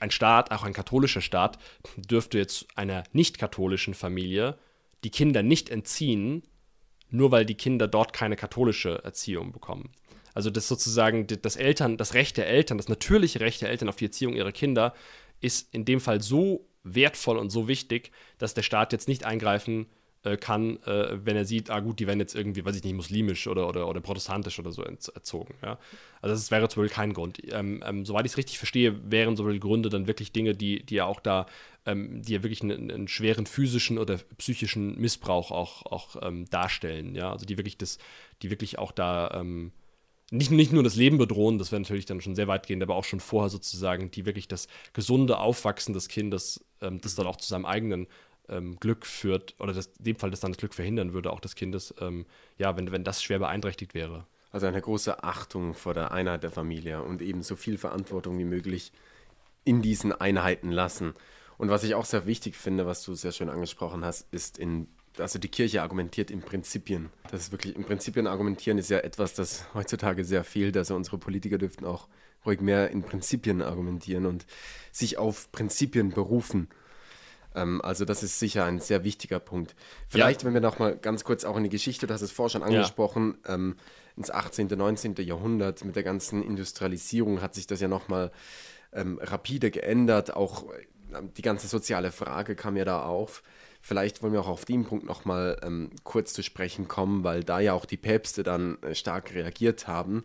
ein Staat, auch ein katholischer Staat, dürfte jetzt einer nicht-katholischen Familie die Kinder nicht entziehen, nur weil die Kinder dort keine katholische Erziehung bekommen. Also das sozusagen das Eltern, das Recht der Eltern, das natürliche Recht der Eltern auf die Erziehung ihrer Kinder ist in dem Fall so wertvoll und so wichtig, dass der Staat jetzt nicht eingreifen äh, kann, äh, wenn er sieht, ah gut, die werden jetzt irgendwie, weiß ich nicht, muslimisch oder, oder, oder protestantisch oder so erzogen. Ja? Also das wäre zum Beispiel kein Grund. Ähm, ähm, soweit ich es richtig verstehe, wären so Gründe dann wirklich Dinge, die, die ja auch da, ähm, die ja wirklich einen, einen, schweren physischen oder psychischen Missbrauch auch, auch ähm, darstellen. Ja? Also die wirklich das, die wirklich auch da ähm, nicht, nicht nur das Leben bedrohen, das wäre natürlich dann schon sehr weitgehend, aber auch schon vorher sozusagen, die wirklich das gesunde Aufwachsen des Kindes, ähm, das dann auch zu seinem eigenen ähm, Glück führt, oder das, in dem Fall das dann das Glück verhindern würde, auch des Kindes, ähm, ja, wenn, wenn das schwer beeinträchtigt wäre. Also eine große Achtung vor der Einheit der Familie und eben so viel Verantwortung wie möglich in diesen Einheiten lassen. Und was ich auch sehr wichtig finde, was du sehr schön angesprochen hast, ist in also die Kirche argumentiert in Prinzipien. Das ist wirklich, in Prinzipien argumentieren ist ja etwas, das heutzutage sehr fehlt. Also unsere Politiker dürften auch ruhig mehr in Prinzipien argumentieren und sich auf Prinzipien berufen. Ähm, also das ist sicher ein sehr wichtiger Punkt. Vielleicht, ja. wenn wir noch mal ganz kurz auch in die Geschichte, das ist vorher schon angesprochen, ja. ähm, ins 18., 19. Jahrhundert mit der ganzen Industrialisierung hat sich das ja noch mal ähm, rapide geändert. Auch äh, die ganze soziale Frage kam ja da auf. Vielleicht wollen wir auch auf den Punkt nochmal ähm, kurz zu sprechen kommen, weil da ja auch die Päpste dann äh, stark reagiert haben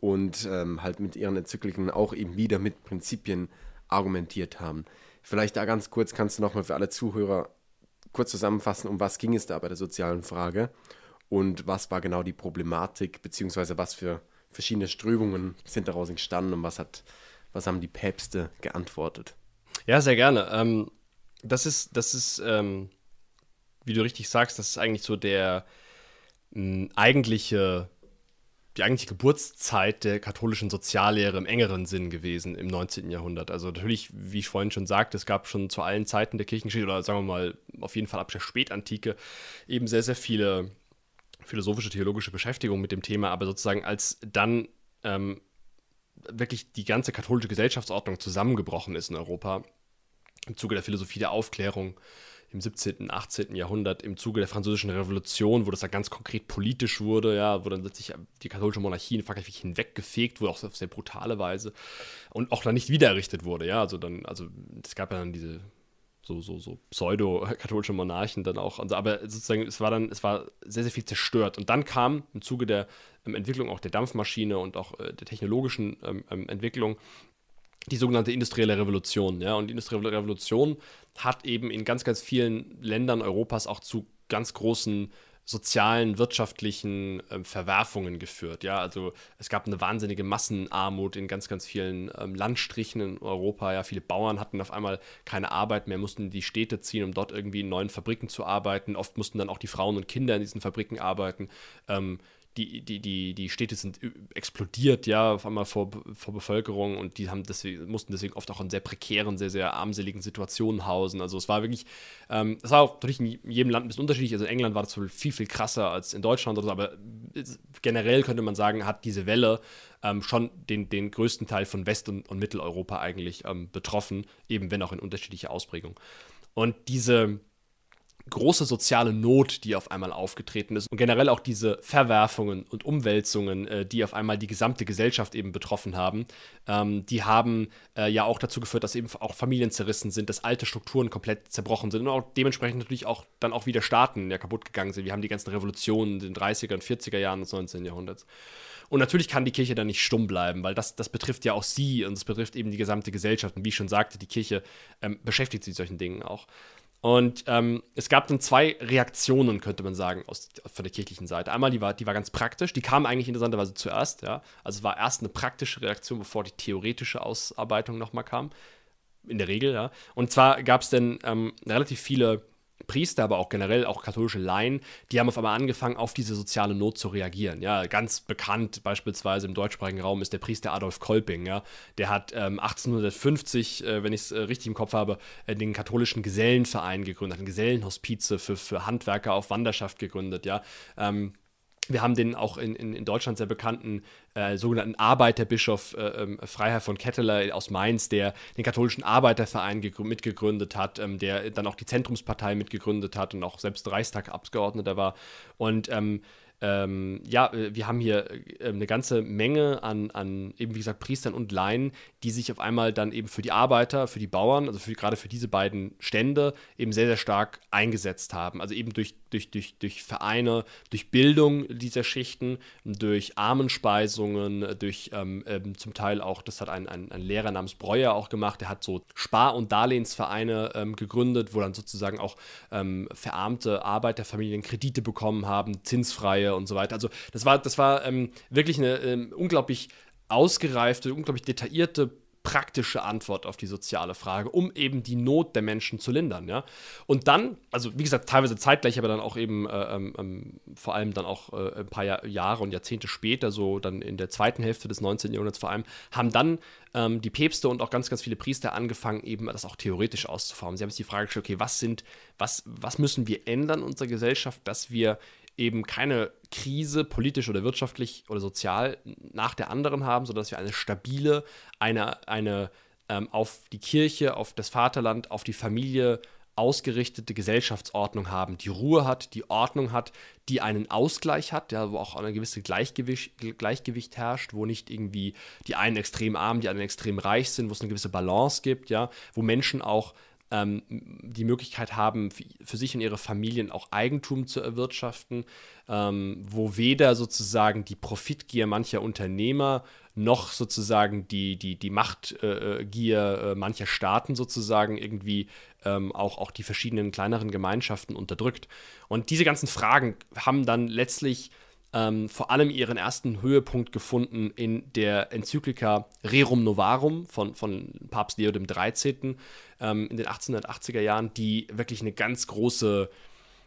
und ähm, halt mit ihren Enzykliken auch eben wieder mit Prinzipien argumentiert haben. Vielleicht da ganz kurz kannst du nochmal für alle Zuhörer kurz zusammenfassen, um was ging es da bei der sozialen Frage und was war genau die Problematik, beziehungsweise was für verschiedene Strömungen sind daraus entstanden und was, hat, was haben die Päpste geantwortet? Ja, sehr gerne. Ähm, das ist, das ist ähm, wie du richtig sagst, das ist eigentlich so der mh, eigentliche die eigentliche Geburtszeit der katholischen Soziallehre im engeren Sinn gewesen im 19. Jahrhundert. Also natürlich, wie ich vorhin schon sagte, es gab schon zu allen Zeiten der Kirchengeschichte oder sagen wir mal auf jeden Fall ab der Spätantike eben sehr, sehr viele philosophische, theologische Beschäftigung mit dem Thema, aber sozusagen als dann ähm, wirklich die ganze katholische Gesellschaftsordnung zusammengebrochen ist in Europa, im Zuge der Philosophie der Aufklärung, im 17., 18. Jahrhundert im Zuge der Französischen Revolution, wo das dann ganz konkret politisch wurde, ja, wo dann letztlich die katholische Monarchie in Frankreich hinweggefegt wurde, auch auf sehr brutale Weise und auch dann nicht wieder errichtet wurde, ja, also dann, also es gab ja dann diese so, so, so pseudo-katholische Monarchen dann auch, also, aber sozusagen, es war dann, es war sehr, sehr viel zerstört und dann kam im Zuge der ähm, Entwicklung auch der Dampfmaschine und auch äh, der technologischen ähm, ähm Entwicklung die sogenannte industrielle Revolution. Ja? Und die industrielle Revolution hat eben in ganz, ganz vielen Ländern Europas auch zu ganz großen sozialen, wirtschaftlichen äh, Verwerfungen geführt. Ja, also es gab eine wahnsinnige Massenarmut in ganz, ganz vielen ähm, Landstrichen in Europa. Ja, viele Bauern hatten auf einmal keine Arbeit mehr, mussten in die Städte ziehen, um dort irgendwie in neuen Fabriken zu arbeiten. Oft mussten dann auch die Frauen und Kinder in diesen Fabriken arbeiten. Ähm, die, die, die, die Städte sind explodiert, ja, auf einmal vor, vor Bevölkerung und die haben deswegen, mussten deswegen oft auch in sehr prekären, sehr, sehr armseligen Situationen hausen. Also es war wirklich, ähm, es war auch natürlich in jedem Land ein bisschen unterschiedlich. Also in England war das wohl viel, viel krasser als in Deutschland oder so, aber generell könnte man sagen, hat diese Welle ähm, schon den, den größten Teil von West- und, und Mitteleuropa eigentlich ähm, betroffen, eben wenn auch in unterschiedlicher Ausprägung. Und diese große soziale Not, die auf einmal aufgetreten ist und generell auch diese Verwerfungen und Umwälzungen, äh, die auf einmal die gesamte Gesellschaft eben betroffen haben, ähm, die haben äh, ja auch dazu geführt, dass eben auch Familien zerrissen sind, dass alte Strukturen komplett zerbrochen sind und auch dementsprechend natürlich auch dann auch wieder Staaten ja kaputt gegangen sind. Wir haben die ganzen Revolutionen in den 30er und 40er Jahren des 19. Jahrhunderts. Und natürlich kann die Kirche da nicht stumm bleiben, weil das, das betrifft ja auch sie und es betrifft eben die gesamte Gesellschaft. Und wie ich schon sagte, die Kirche ähm, beschäftigt sich mit solchen Dingen auch. Und ähm, es gab dann zwei Reaktionen, könnte man sagen, aus, von der kirchlichen Seite. Einmal, die war, die war ganz praktisch, die kam eigentlich interessanterweise zuerst, ja. Also es war erst eine praktische Reaktion, bevor die theoretische Ausarbeitung nochmal kam. In der Regel, ja. Und zwar gab es dann ähm, relativ viele Priester, aber auch generell auch katholische Laien, die haben auf einmal angefangen, auf diese soziale Not zu reagieren. Ja, ganz bekannt beispielsweise im deutschsprachigen Raum ist der Priester Adolf Kolping. Ja, der hat ähm, 1850, äh, wenn ich es äh, richtig im Kopf habe, äh, den katholischen Gesellenverein gegründet, ein Gesellenhospize für, für Handwerker auf Wanderschaft gegründet. Ja, ähm, wir haben den auch in, in, in Deutschland sehr bekannten äh, sogenannten Arbeiterbischof äh, ähm, Freiherr von Ketteler aus Mainz, der den katholischen Arbeiterverein mitgegründet hat, ähm, der dann auch die Zentrumspartei mitgegründet hat und auch selbst Reichstagabgeordneter war. Und ähm, ähm, ja, äh, wir haben hier äh, eine ganze Menge an, an, eben wie gesagt, Priestern und Laien, die sich auf einmal dann eben für die Arbeiter, für die Bauern, also für, gerade für diese beiden Stände eben sehr, sehr stark eingesetzt haben. Also eben durch, durch, durch, durch Vereine, durch Bildung dieser Schichten, durch Armenspeisungen, durch ähm, ähm, zum Teil auch, das hat ein, ein, ein, Lehrer namens Breuer auch gemacht, der hat so Spar- und Darlehensvereine ähm, gegründet, wo dann sozusagen auch ähm, verarmte Arbeiterfamilien Kredite bekommen haben, zinsfreie und so weiter. Also das war, das war ähm, wirklich eine ähm, unglaublich ausgereifte, unglaublich detaillierte praktische Antwort auf die soziale Frage, um eben die Not der Menschen zu lindern, ja. Und dann, also wie gesagt, teilweise zeitgleich, aber dann auch eben äh, ähm, ähm vor allem dann auch äh, ein paar Jahr, Jahre und Jahrzehnte später, so dann in der zweiten Hälfte des 19. Jahrhunderts vor allem, haben dann ähm, die Päpste und auch ganz, ganz viele Priester angefangen, eben das auch theoretisch auszuformen. Sie haben sich die Frage gestellt, okay, was sind, was, was müssen wir ändern in unserer Gesellschaft, dass wir eben keine Krise, politisch oder wirtschaftlich oder sozial, nach der anderen haben, sodass wir eine stabile, eine, eine ähm, auf die Kirche, auf das Vaterland, auf die Familie ausgerichtete Gesellschaftsordnung haben, die Ruhe hat, die Ordnung hat, die einen Ausgleich hat, ja, wo auch eine gewisse Gleichgewicht, Gleichgewicht herrscht, wo nicht irgendwie die einen extrem arm, die anderen extrem reich sind, wo es eine gewisse Balance gibt, ja, wo Menschen auch ähm, die Möglichkeit haben, für sich und ihre Familien auch Eigentum zu erwirtschaften, ähm, wo weder sozusagen die Profitgier mancher Unternehmer noch sozusagen die, die, die Machtgier äh, mancher Staaten sozusagen irgendwie ähm, auch, auch die verschiedenen kleineren Gemeinschaften unterdrückt. Und diese ganzen Fragen haben dann letztlich ähm, vor allem ihren ersten Höhepunkt gefunden in der Enzyklika Rerum Novarum von, von Papst Leo XIII. Ähm, in den 1880er Jahren, die wirklich eine ganz große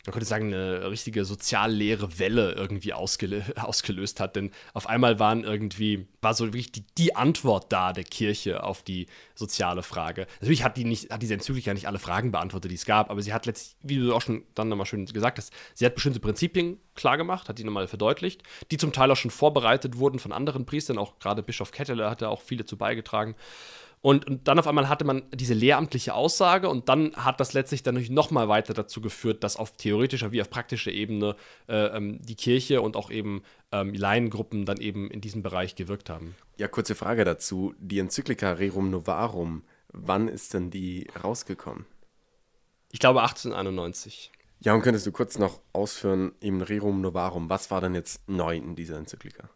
man könnte sagen, eine richtige sozialleere Welle irgendwie ausgelö [LAUGHS] ausgelöst hat. Denn auf einmal waren irgendwie, war so wirklich die, die, Antwort da der Kirche auf die soziale Frage. Natürlich hat, die nicht, hat diese Enzyklika nicht alle Fragen beantwortet, die es gab, aber sie hat letztlich, wie du auch schon dann nochmal schön gesagt hast, sie hat bestimmte Prinzipien klargemacht, hat die nochmal verdeutlicht, die zum Teil auch schon vorbereitet wurden von anderen Priestern, auch gerade Bischof Ketteler hat da auch viel dazu beigetragen. Und, und, dann auf einmal hatte man diese lehramtliche Aussage und dann hat das letztlich dann noch mal weiter dazu geführt, dass auf theoretischer wie auf praktischer Ebene äh, ähm, die Kirche und auch eben ähm, Laiengruppen dann eben in diesem Bereich gewirkt haben. Ja, kurze Frage dazu. Die Enzyklika Rerum Novarum, wann ist denn die rausgekommen? Ich glaube 1891. Ja, und könntest du kurz noch ausführen im Rerum Novarum, was war denn jetzt neu in dieser Enzyklika?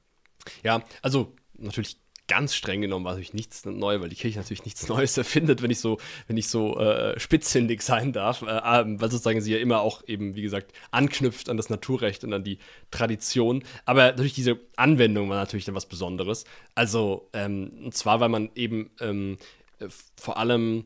Ja, also natürlich ganz streng genommen war natürlich nichts neu, weil die Kirche natürlich nichts [LAUGHS] Neues erfindet, wenn ich so, wenn ich so äh, spitzfindig sein darf, äh, ähm, weil sozusagen sie ja immer auch eben, wie gesagt, anknüpft an das Naturrecht und an die Tradition. Aber natürlich diese Anwendung war natürlich dann was Besonderes. Also, ähm, und zwar, weil man eben ähm, äh, vor allem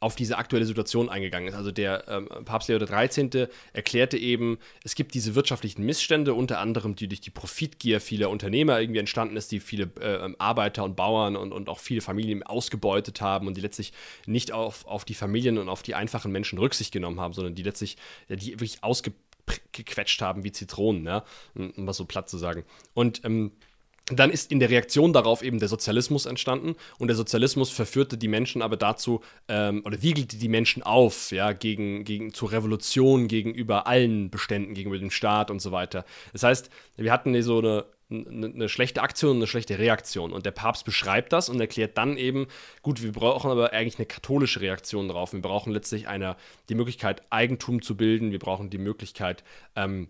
auf diese aktuelle Situation eingegangen ist. Also der ähm, Papst Leo XIII. erklärte eben, es gibt diese wirtschaftlichen Missstände, unter anderem die durch die Profitgier vieler Unternehmer irgendwie entstanden ist, die viele äh, Arbeiter und Bauern und, und auch viele Familien ausgebeutet haben und die letztlich nicht auf, auf die Familien und auf die einfachen Menschen Rücksicht genommen haben, sondern die letztlich, ja, die wirklich ausgequetscht haben wie Zitronen, ja, um, um was so platt zu sagen. Und ähm, dann ist in der Reaktion darauf eben der Sozialismus entstanden und der Sozialismus verführte die Menschen aber dazu ähm, oder wiegelte die Menschen auf, ja, gegen, gegen zur Revolution gegenüber allen Beständen, gegenüber dem Staat und so weiter. Das heißt, wir hatten so eine, eine, eine schlechte Aktion und eine schlechte Reaktion und der Papst beschreibt das und erklärt dann eben, gut, wir brauchen aber eigentlich eine katholische Reaktion darauf. Wir brauchen letztlich eine, die Möglichkeit, Eigentum zu bilden, wir brauchen die Möglichkeit, ähm,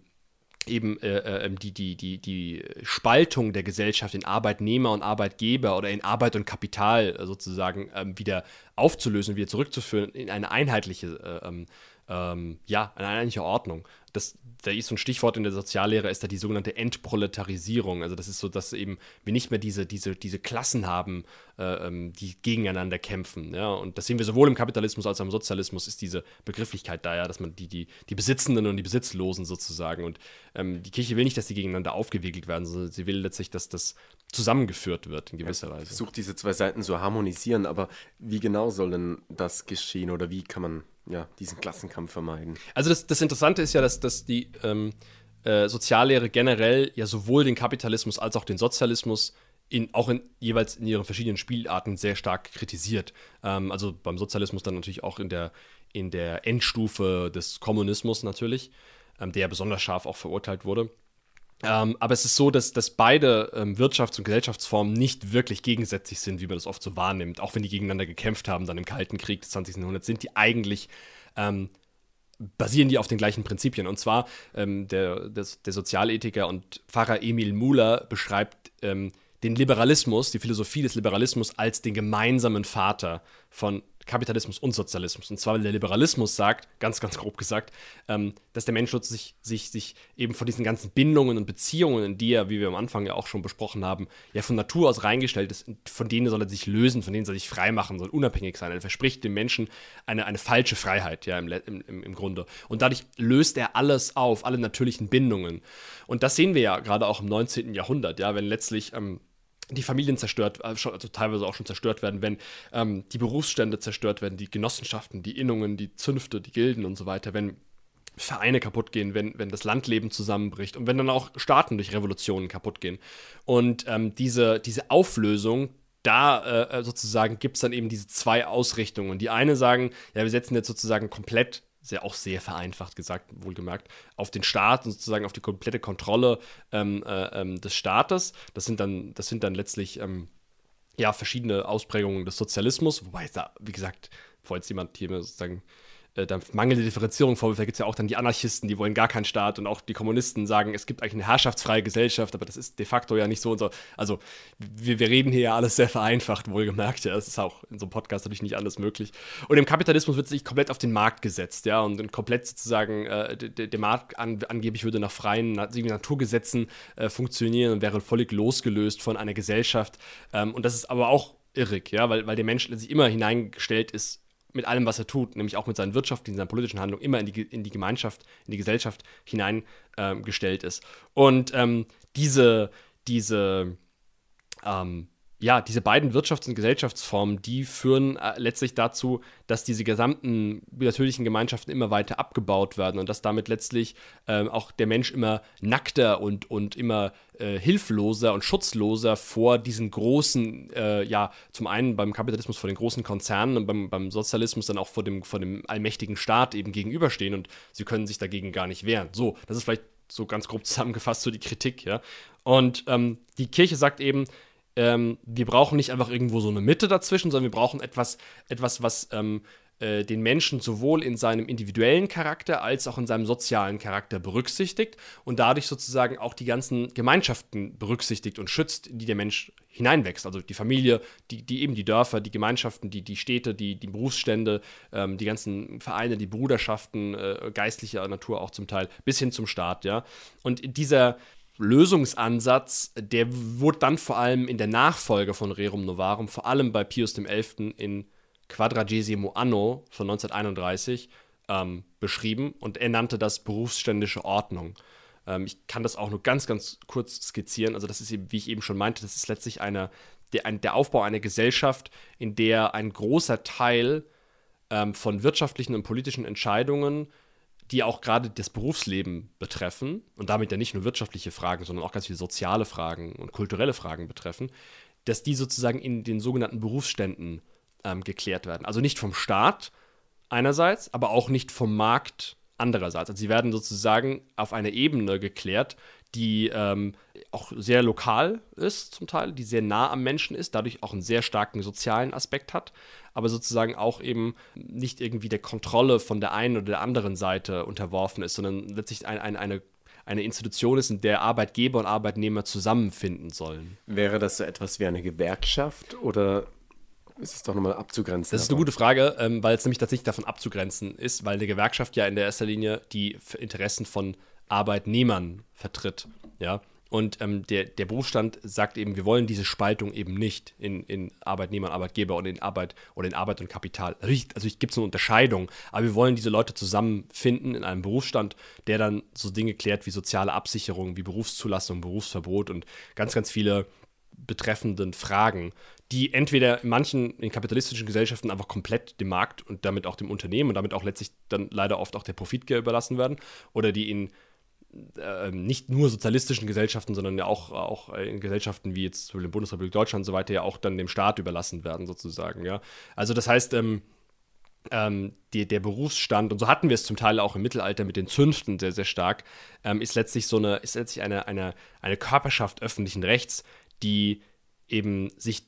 eben äh, äh, ähm, die, die, die, die Spaltung der Gesellschaft in Arbeitnehmer und Arbeitgeber oder in Arbeit und Kapital äh, sozusagen ähm, wieder aufzulösen, wieder zurückzuführen in eine einheitliche, äh, ähm, ähm, ja, eine einheitliche Ordnung. Das, da ist so ein Stichwort in der Soziallehre, ist da die sogenannte Entproletarisierung. Also das ist so, dass eben wir nicht mehr diese, diese, diese Klassen haben, äh, ähm, die gegeneinander kämpfen. Ja? Und das sehen wir sowohl im Kapitalismus als auch im Sozialismus, ist diese Begrifflichkeit da, ja, dass man die, die, die Besitzenden und die Besitzlosen sozusagen. Und ähm, die Kirche will nicht, dass die gegeneinander aufgewickelt werden, sondern sie will letztlich, dass das zusammengeführt wird in gewisser ja, Weise. Versucht diese zwei Seiten zu harmonisieren, aber wie genau soll denn das geschehen oder wie kann man ja, diesen Klassenkampf vermeiden. Also das, das Interessante ist ja, dass, dass die ähm, äh, Soziallehre generell ja sowohl den Kapitalismus als auch den Sozialismus in, auch in, jeweils in ihren verschiedenen Spielarten sehr stark kritisiert. Ähm, also beim Sozialismus dann natürlich auch in der, in der Endstufe des Kommunismus natürlich, ähm, der besonders scharf auch verurteilt wurde. Ähm, aber es ist so, dass, dass beide ähm, Wirtschafts- und Gesellschaftsformen nicht wirklich gegensätzlich sind, wie man das oft so wahrnimmt. Auch wenn die gegeneinander gekämpft haben, dann im Kalten Krieg des 20. Jahrhunderts, sind die eigentlich, ähm, basieren die auf den gleichen Prinzipien. Und zwar ähm, der, der, der, Sozialethiker und Pfarrer Emil Muller beschreibt ähm, den Liberalismus, die Philosophie des Liberalismus als den gemeinsamen Vater von Kapitalismus und Sozialismus. Und zwar, weil der Liberalismus sagt, ganz, ganz grob gesagt, ähm, dass der Mensch sich, sich, sich eben von diesen ganzen Bindungen und Beziehungen, in die er, wie wir am Anfang ja auch schon besprochen haben, ja von Natur aus reingestellt ist, von denen soll er sich lösen, von denen soll er sich freimachen, soll unabhängig sein. Er verspricht dem Menschen eine, eine falsche Freiheit, ja, im, im, im Grunde. Und dadurch löst er alles auf, alle natürlichen Bindungen. Und das sehen wir ja gerade auch im 19. Jahrhundert, ja, wenn letztlich ähm, die Familien zerstört, also teilweise auch schon zerstört werden, wenn ähm, die Berufsstände zerstört werden, die Genossenschaften, die Innungen, die Zünfte, die Gilden und so weiter, wenn Vereine kaputt gehen, wenn, wenn das Landleben zusammenbricht und wenn dann auch Staaten durch Revolutionen kaputt gehen. Und ähm, diese, diese Auflösung, da äh, sozusagen gibt es dann eben diese zwei Ausrichtungen. Die eine sagen, ja, wir setzen jetzt sozusagen komplett sehr auch sehr vereinfacht gesagt, wohlgemerkt, auf den Staat und sozusagen auf die komplette Kontrolle ähm, äh, ähm, des Staates. Das sind dann, das sind dann letztlich ähm, ja verschiedene Ausprägungen des Sozialismus, wobei da, wie gesagt, vor jetzt jemand hier sozusagen äh, da mangelnde Differenzierung vorwirft. Da gibt es ja auch dann die Anarchisten, die wollen gar keinen Staat und auch die Kommunisten sagen, es gibt eigentlich eine herrschaftsfreie Gesellschaft, aber das ist de facto ja nicht so. so. Also wir, wir reden hier ja alles sehr vereinfacht, wohlgemerkt. Ja, das ist auch in so einem Podcast natürlich nicht alles möglich. Und im Kapitalismus wird sich komplett auf den Markt gesetzt, ja, und komplett sozusagen äh, der, der Markt an, angeblich würde nach freien Naturgesetzen äh, funktionieren und wäre völlig losgelöst von einer Gesellschaft. Ähm, und das ist aber auch irrig, ja, weil, weil der Mensch sich immer hineingestellt ist mit allem, was er tut, nämlich auch mit seinen wirtschaftlichen, seinen politischen Handlungen, immer in die, in die Gemeinschaft, in die Gesellschaft hineingestellt ähm, ist. Und ähm, diese, diese ähm, ja, diese beiden Wirtschafts- und Gesellschaftsformen, die führen äh, letztlich dazu, dass diese gesamten natürlichen Gemeinschaften immer weiter abgebaut werden und dass damit letztlich äh, auch der Mensch immer nackter und, und immer äh, hilfloser und schutzloser vor diesen großen, äh, ja, zum einen beim Kapitalismus vor den großen Konzernen und beim, beim Sozialismus dann auch vor dem, vor dem allmächtigen Staat eben gegenüberstehen und sie können sich dagegen gar nicht wehren. So, das ist vielleicht so ganz grob [LAUGHS] zusammengefasst so die Kritik, ja. Und ähm, die Kirche sagt eben, ähm, wir brauchen nicht einfach irgendwo so eine Mitte dazwischen, sondern wir brauchen etwas, etwas was ähm, äh, den Menschen sowohl in seinem individuellen Charakter als auch in seinem sozialen Charakter berücksichtigt und dadurch sozusagen auch die ganzen Gemeinschaften berücksichtigt und schützt, die der Mensch hineinwächst. Also die Familie, die, die eben die Dörfer, die Gemeinschaften, die, die Städte, die, die Berufsstände, ähm, die ganzen Vereine, die Bruderschaften, äh, geistlicher Natur auch zum Teil, bis hin zum Staat, ja. Und dieser, Lösungsansatz, der wurde dann vor allem in der Nachfolge von Rerum Novarum, vor allem bei Pius XI. in Quadragesimo Anno von 1931 ähm, beschrieben und er nannte das berufsständische Ordnung. Ähm, ich kann das auch nur ganz, ganz kurz skizzieren. Also das ist eben, wie ich eben schon meinte, das ist letztlich eine, der, ein, der Aufbau einer Gesellschaft, in der ein großer Teil ähm, von wirtschaftlichen und politischen Entscheidungen die auch gerade das Berufsleben betreffen und damit ja nicht nur wirtschaftliche Fragen, sondern auch ganz viele soziale Fragen und kulturelle Fragen betreffen, dass die sozusagen in den sogenannten Berufsständen ähm, geklärt werden. Also nicht vom Staat einerseits, aber auch nicht vom Markt andererseits. Also sie werden sozusagen auf einer Ebene geklärt, die ähm, auch sehr lokal ist zum Teil, die sehr nah am Menschen ist, dadurch auch einen sehr starken sozialen Aspekt hat, aber sozusagen auch eben nicht irgendwie der Kontrolle von der einen oder der anderen Seite unterworfen ist, sondern letztlich ein, ein, eine eine Institution ist, in der Arbeitgeber und Arbeitnehmer zusammenfinden sollen. Wäre das so etwas wie eine Gewerkschaft oder ist es doch nochmal abzugrenzen? Das ist eine gute Frage, ähm, weil es nämlich tatsächlich davon abzugrenzen ist, weil eine Gewerkschaft ja in der erster Linie die Interessen von Arbeitnehmern vertritt. Ja. Und ähm, der, der Berufsstand sagt eben, wir wollen diese Spaltung eben nicht in, in Arbeitnehmer und Arbeitgeber und in Arbeit oder in Arbeit und Kapital. Natürlich, also gibt es eine Unterscheidung, aber wir wollen diese Leute zusammenfinden in einem Berufsstand, der dann so Dinge klärt wie soziale Absicherung, wie Berufszulassung, Berufsverbot und ganz, ganz viele betreffenden Fragen, die entweder in manchen in kapitalistischen Gesellschaften einfach komplett dem Markt und damit auch dem Unternehmen und damit auch letztlich dann leider oft auch der Profitgier überlassen werden oder die in äh, nicht nur sozialistischen Gesellschaften, sondern ja auch, auch in Gesellschaften wie jetzt in der Bundesrepublik Deutschland und so weiter ja auch dann dem Staat überlassen werden, sozusagen, ja. Also das heißt, ähm, ähm, die, der Berufsstand, und so hatten wir es zum Teil auch im Mittelalter mit den Zünften sehr, sehr stark, ähm, ist letztlich so eine, ist letztlich eine, eine, eine Körperschaft öffentlichen Rechts, die eben sich,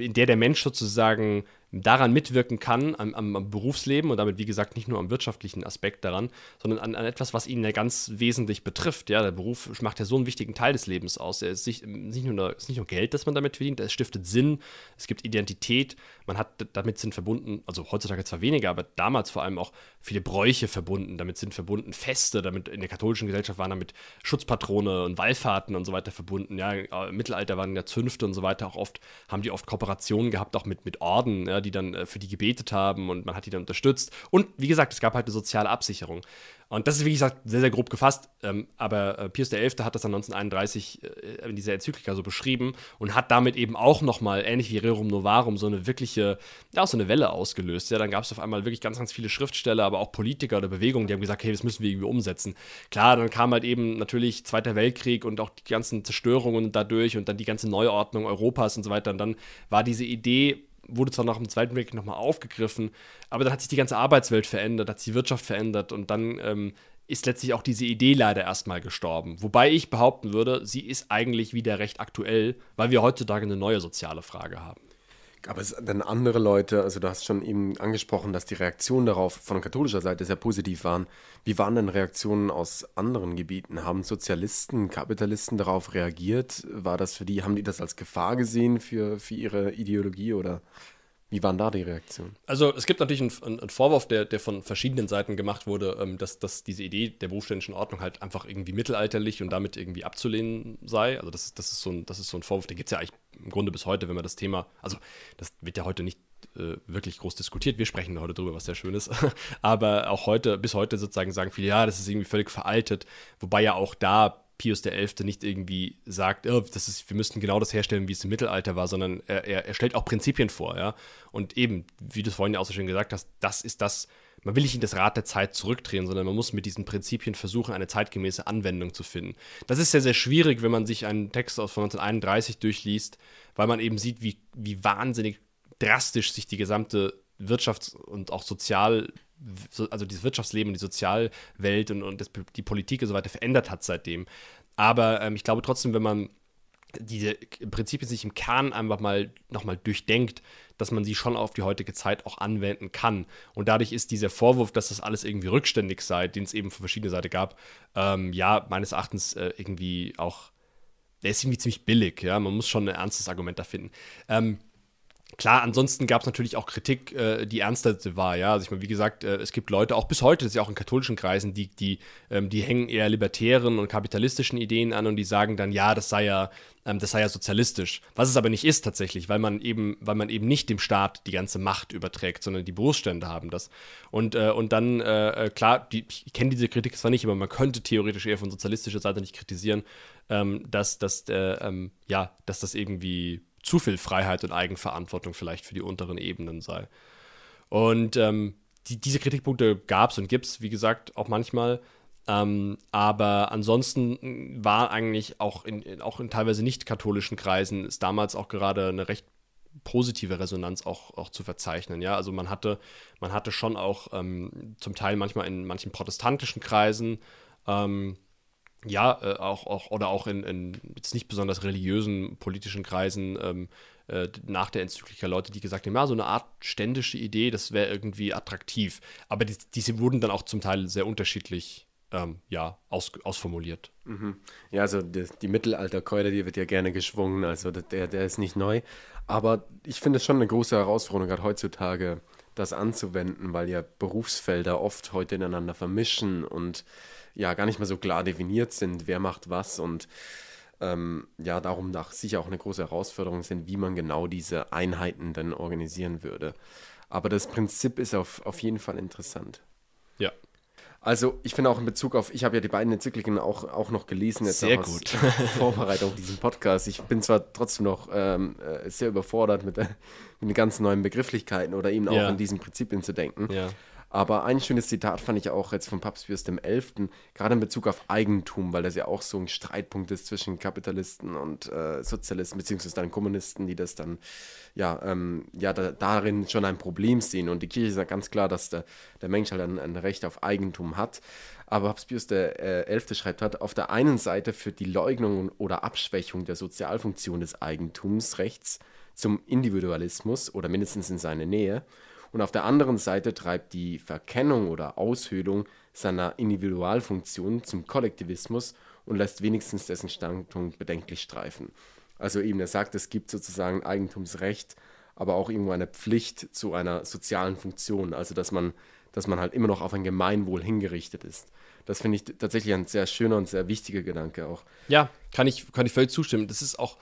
in der der Mensch sozusagen daran mitwirken kann, am, am, Berufsleben und damit, wie gesagt, nicht nur am wirtschaftlichen Aspekt daran, sondern an, an, etwas, was ihn ja ganz wesentlich betrifft. Ja, der Beruf macht ja so einen wichtigen Teil des Lebens aus. Er ist nicht, nicht, nur, ist nicht nur Geld, das man damit verdient, es stiftet Sinn, es gibt Identität, man hat damit sind verbunden, also heutzutage zwar weniger, aber damals vor allem auch viele Bräuche verbunden, damit sind verbunden Feste, damit in der katholischen Gesellschaft waren damit Schutzpatrone und Wallfahrten und so weiter verbunden. Ja, im Mittelalter waren ja Zünfte und so weiter auch oft, haben die oft Kooperationen gehabt, auch mit, mit Orden, ja, die dann äh, für die gebetet haben und man hat die dann unterstützt. Und wie gesagt, es gab halt eine soziale Absicherung. Und das ist, wie gesagt, sehr, sehr grob gefasst. Ähm, aber äh, Pius XI. hat das dann 1931 äh, in dieser Enzyklika so beschrieben und hat damit eben auch nochmal, ähnlich wie Rerum Novarum, so eine wirkliche, ja, so eine Welle ausgelöst. Ja, dann gab es auf einmal wirklich ganz, ganz viele Schriftsteller, aber auch Politiker oder Bewegungen, die haben gesagt, hey, das müssen wir irgendwie umsetzen. Klar, dann kam halt eben natürlich Zweiter Weltkrieg und auch die ganzen Zerstörungen dadurch und dann die ganze Neuordnung Europas und so weiter. Und dann war diese Idee, wurde zwar nach dem Zweiten Weltkrieg nochmal aufgegriffen, aber dann hat sich die ganze Arbeitswelt verändert, hat sich die Wirtschaft verändert und dann ähm, ist letztlich auch diese Idee leider erstmal gestorben. Wobei ich behaupten würde, sie ist eigentlich wieder recht aktuell, weil wir heutzutage eine neue soziale Frage haben. Aber es dann andere Leute, also du hast schon eben angesprochen, dass die Reaktionen darauf von katholischer Seite sehr positiv waren. Wie waren denn Reaktionen aus anderen Gebieten? Haben Sozialisten, Kapitalisten darauf reagiert? War das für die, haben die das als Gefahr gesehen für, für ihre Ideologie oder wie waren da die Reaktionen? Also es gibt natürlich einen, einen Vorwurf, der, der, von verschiedenen Seiten gemacht wurde, ähm, dass, dass, diese Idee der berufsständischen Ordnung halt einfach irgendwie mittelalterlich und damit irgendwie abzulehnen sei. Also das, das, ist, so ein, das ist so ein Vorwurf, der gibt es ja eigentlich im Grunde bis heute, wenn man das Thema, also das wird ja heute nicht äh, wirklich groß diskutiert. Wir sprechen heute darüber, was sehr schön ist. [LAUGHS] Aber auch heute, bis heute sozusagen sagen viele, ja, das ist irgendwie völlig veraltet. Wobei ja auch da Pius XI. nicht irgendwie sagt, oh, das ist, wir müssten genau das herstellen, wie es im Mittelalter war, sondern er, er, er stellt auch Prinzipien vor, ja. Und eben, wie du es vorhin ja auch so schön gesagt hast, das ist das, man will nicht in das Rad der Zeit zurückdrehen, sondern man muss mit diesen Prinzipien versuchen, eine zeitgemäße Anwendung zu finden. Das ist sehr, sehr schwierig, wenn man sich einen Text aus von 1931 durchliest, weil man eben sieht, wie, wie wahnsinnig drastisch sich die gesamte Wirtschafts- und auch Sozial- also das Wirtschaftsleben, die Sozialwelt und, und das, die Politik und so weiter verändert hat seitdem. Aber ähm, ich glaube trotzdem, wenn man diese Prinzipien sich im Kern einfach mal nochmal durchdenkt, dass man sie schon auf die heutige Zeit auch anwenden kann. Und dadurch ist dieser Vorwurf, dass das alles irgendwie rückständig sei, den es eben von verschiedenen Seiten gab, ähm, ja, meines Erachtens äh, irgendwie auch, der ist irgendwie ziemlich billig, ja, man muss schon ein ernstes Argument da finden. Ähm, Klar, ansonsten gab es natürlich auch Kritik, äh, die ernster war, ja. Also ich meine, wie gesagt, äh, es gibt Leute, auch bis heute, das ist ja auch in katholischen Kreisen, die, die, ähm, die hängen eher libertären und kapitalistischen Ideen an und die sagen dann, ja, das sei ja, ähm, das sei ja sozialistisch. Was es aber nicht ist tatsächlich, weil man eben, weil man eben nicht dem Staat die ganze Macht überträgt, sondern die Berufsstände haben das. Und, äh, und dann, äh, äh, klar, die, ich kenne diese Kritik zwar nicht, aber man könnte theoretisch eher von sozialistischer Seite nicht kritisieren, ähm, dass, dass, äh, ähm, ja, dass das irgendwie zu viel Freiheit und Eigenverantwortung vielleicht für die unteren Ebenen sei. Und ähm, die, diese Kritikpunkte gab es und gibt es, wie gesagt, auch manchmal. Ähm, aber ansonsten war eigentlich auch in, auch in teilweise nicht katholischen Kreisen ist damals auch gerade eine recht positive Resonanz auch, auch zu verzeichnen. Ja, also man hatte, man hatte schon auch ähm, zum Teil manchmal in manchen protestantischen Kreisen ähm, ja, äh, auch, auch, oder auch in, in, jetzt nicht besonders religiösen politischen Kreisen ähm, äh, nach der Enzyklika Leute, die gesagt haben, ja, so eine Art ständische Idee, das wäre irgendwie attraktiv. Aber die, diese wurden dann auch zum Teil sehr unterschiedlich ähm, ja, aus, ausformuliert. Mhm. Ja, also die, die Mittelalterkeule, die wird ja gerne geschwungen, also der, der ist nicht neu. Aber ich finde es schon eine große Herausforderung, gerade heutzutage das anzuwenden, weil ja Berufsfelder oft heute ineinander vermischen und ja gar nicht mehr so klar definiert sind, wer macht was und ähm, ja, darum nach sicher auch eine große Herausforderung sind, wie man genau diese Einheiten dann organisieren würde. Aber das Prinzip ist auf, auf jeden Fall interessant. Ja. Also ich finde auch in Bezug auf, ich habe ja die beiden Enzykliken auch, auch noch gelesen. Jetzt sehr gut. [LAUGHS] Vorbereitung auf diesen Podcast. Ich bin zwar trotzdem noch ähm, äh, sehr überfordert mit, der, mit den ganzen neuen Begrifflichkeiten oder eben auch ja. an diesen Prinzipien zu denken. Ja. Aber ein schönes Zitat fand ich auch jetzt von Papst Pius XI., gerade in Bezug auf Eigentum, weil das ja auch so ein Streitpunkt ist zwischen Kapitalisten und äh, Sozialisten, beziehungsweise dann Kommunisten, die das dann ja, ähm, ja da, darin schon ein Problem sehen. Und die Kirche sagt ganz klar, dass der, der Mensch halt ein, ein Recht auf Eigentum hat. Aber Papst Pius XI. schreibt hat, auf der einen Seite führt die Leugnung oder Abschwächung der Sozialfunktion des Eigentumsrechts zum Individualismus oder mindestens in seine Nähe und auf der anderen Seite treibt die Verkennung oder Aushöhlung seiner Individualfunktion zum Kollektivismus und lässt wenigstens dessen Standpunkt bedenklich streifen. Also eben, er sagt, es gibt sozusagen Eigentumsrecht, aber auch irgendwo eine Pflicht zu einer sozialen Funktion, also dass man, dass man halt immer noch auf ein Gemeinwohl hingerichtet ist. Das finde ich tatsächlich ein sehr schöner und sehr wichtiger Gedanke auch. Ja, kann ich, kann ich völlig zustimmen. Das ist auch,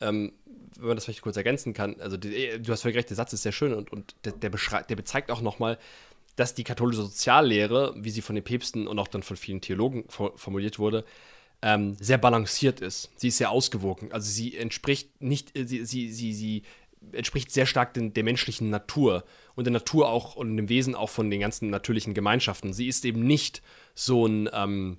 ähm, wenn man das vielleicht kurz ergänzen kann, also die, äh, du hast völlig recht, der Satz ist sehr schön und, und der, der, der bezeigt auch nochmal, dass die katholische Soziallehre, wie sie von den Päpsten und auch dann von vielen Theologen formuliert wurde, ähm, sehr balanciert ist. Sie ist sehr ausgewogen. Also sie entspricht nicht, äh, sie, sie, sie, sie entspricht sehr stark den, der menschlichen Natur und der Natur auch und dem Wesen auch von den ganzen natürlichen Gemeinschaften. Sie ist eben nicht so ein, ähm,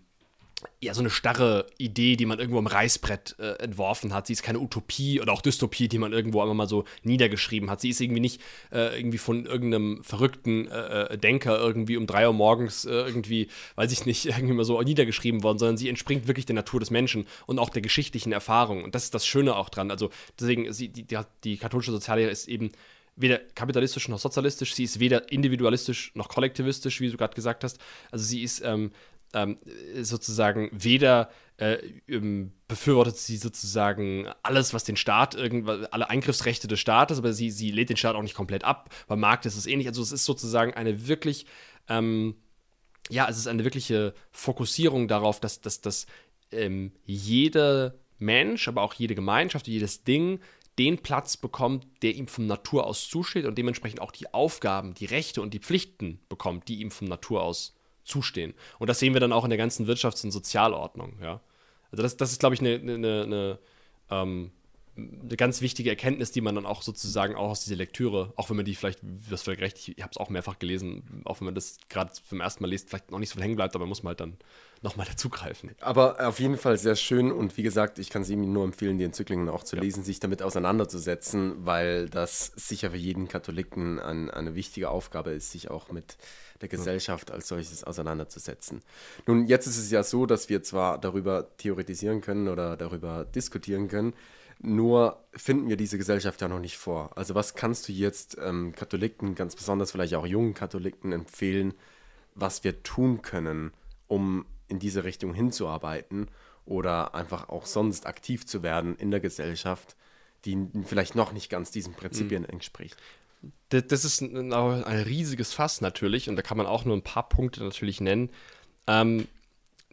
ja, so eine starre Idee, die man irgendwo am Reißbrett äh, entworfen hat. Sie ist keine Utopie oder auch Dystopie, die man irgendwo einmal mal so niedergeschrieben hat. Sie ist irgendwie nicht äh, irgendwie von irgendeinem verrückten äh, äh Denker irgendwie um drei Uhr morgens äh, irgendwie, weiß ich nicht, [LAUGHS] irgendwie mal so niedergeschrieben worden, sondern sie entspringt wirklich der Natur des Menschen und auch der geschichtlichen Erfahrung. Und das ist das Schöne auch dran. Also deswegen, sie, die, die, die katholische Soziallehre ist eben weder kapitalistisch noch sozialistisch, sie ist weder individualistisch noch kollektivistisch, wie du gerade gesagt hast. Also sie ist ähm, ähm, sozusagen weder äh, ähm, befürwortet sie sozusagen alles, was den Staat, alle Eingriffsrechte des Staates, aber sie, sie lädt den Staat auch nicht komplett ab. Beim Markt ist es ähnlich. Also es ist sozusagen eine wirklich, ähm, ja, es ist eine wirkliche Fokussierung darauf, dass, dass, dass ähm, jeder Mensch, aber auch jede Gemeinschaft, jedes Ding den Platz bekommt, der ihm von Natur aus zusteht und dementsprechend auch die Aufgaben, die Rechte und die Pflichten bekommt, die ihm von Natur aus zustehen. Und das sehen wir dann auch in der ganzen Wirtschafts- und Sozialordnung, ja. Also das, das ist, glaube ich, eine, eine, eine, ähm, eine ganz wichtige Erkenntnis, die man dann auch sozusagen auch aus dieser Lektüre, auch wenn man die vielleicht, das völlig recht, ich, habe es auch mehrfach gelesen, auch wenn man das gerade zum ersten Mal liest, vielleicht noch nicht so viel hängen bleibt, aber muss man halt dann nochmal [LAUGHS] dazugreifen. Aber auf jeden Fall sehr schön und wie gesagt, ich kann es Ihnen nur empfehlen, die Enzyklingen auch zu ja. lesen, sich damit auseinanderzusetzen, weil das sicher für jeden Katholiken ein, eine wichtige Aufgabe ist, sich auch mit der Gesellschaft als solches auseinanderzusetzen. Nun, jetzt ist es ja so, dass wir zwar darüber theoretisieren können oder darüber diskutieren können, nur finden wir diese Gesellschaft ja noch nicht vor. Also was kannst du jetzt ähm, Katholiken, ganz besonders vielleicht auch jungen Katholiken empfehlen, was wir tun können, um in diese Richtung hinzuarbeiten oder einfach auch sonst aktiv zu werden in der Gesellschaft, die vielleicht noch nicht ganz diesen Prinzipien mhm. entspricht? Das ist ein, ein, riesiges Fass natürlich und da kann man auch nur ein paar Punkte natürlich nennen. Ähm,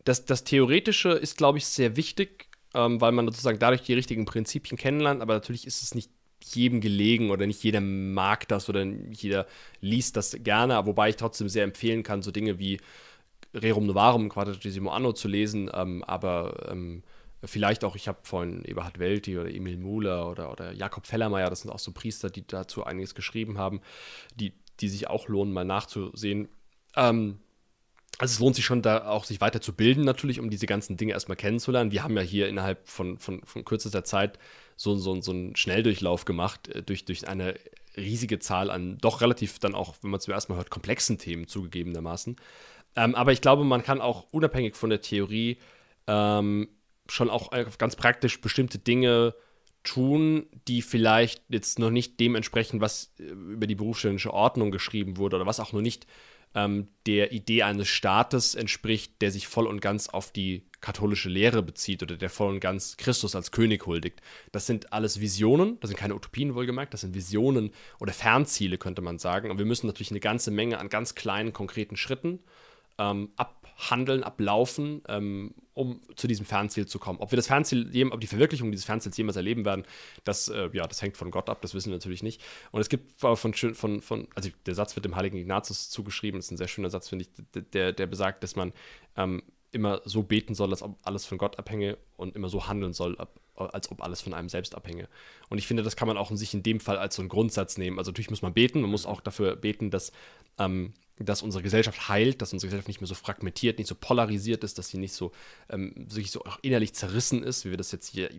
das, das Theoretische ist, glaube ich, sehr wichtig, ähm, weil man sozusagen dadurch die richtigen Prinzipien kennenlernt, aber natürlich ist es nicht jedem gelegen oder nicht jeder mag das oder nicht jeder liest das gerne, wobei ich trotzdem sehr empfehlen kann, so Dinge wie Rerum Novarum, Quadragesimo Anno zu lesen, ähm, aber ähm, vielleicht auch, ich habe von Eberhard Welti oder Emil Muhler oder, oder Jakob Fellermeier, das sind auch so Priester, die dazu einiges geschrieben haben, die, die sich auch lohnen, mal nachzusehen. Ähm, also es lohnt sich schon, da auch sich weiter zu bilden, natürlich, um diese ganzen Dinge erstmal kennenzulernen. Wir haben ja hier innerhalb von, von, von kürzester Zeit so, so, so einen Schnelldurchlauf gemacht, äh, durch, durch eine riesige Zahl an doch relativ dann auch, wenn man zuerst mal hört, komplexen Themen zugegebenermaßen. Ähm, aber ich glaube, man kann auch unabhängig von der Theorie ähm, schon auch ganz praktisch bestimmte Dinge tun, die vielleicht jetzt noch nicht dem entsprechen, was äh, über die berufsständische Ordnung geschrieben wurde oder was auch noch nicht ähm, der Idee eines Staates entspricht, der sich voll und ganz auf die katholische Lehre bezieht oder der voll und ganz Christus als König huldigt. Das sind alles Visionen, das sind keine Utopien wohlgemerkt, das sind Visionen oder Fernziele, könnte man sagen. Und wir müssen natürlich eine ganze Menge an ganz kleinen, konkreten Schritten ähm, abhandeln, ablaufen, ähm, um zu diesem Fernziel zu kommen. Ob wir das Fernziel, ob die Verwirklichung dieses Fernziels jemals erleben werden, das, äh, ja, das hängt von Gott ab, das wissen wir natürlich nicht. Und es gibt von, von, von also der Satz wird dem heiligen Ignatius zugeschrieben, ist ein sehr schöner Satz, finde ich, der, der besagt, dass man ähm, immer so beten soll, als ob alles von Gott abhänge und immer so handeln soll, als ob alles von einem selbst abhänge. Und ich finde, das kann man auch in sich in dem Fall als so einen Grundsatz nehmen. Also natürlich muss man beten, man muss auch dafür beten, dass ähm, dass unsere Gesellschaft heilt, dass unsere Gesellschaft nicht mehr so fragmentiert, nicht so polarisiert ist, dass sie nicht so ähm, wirklich so auch innerlich zerrissen ist, wie wir das jetzt hier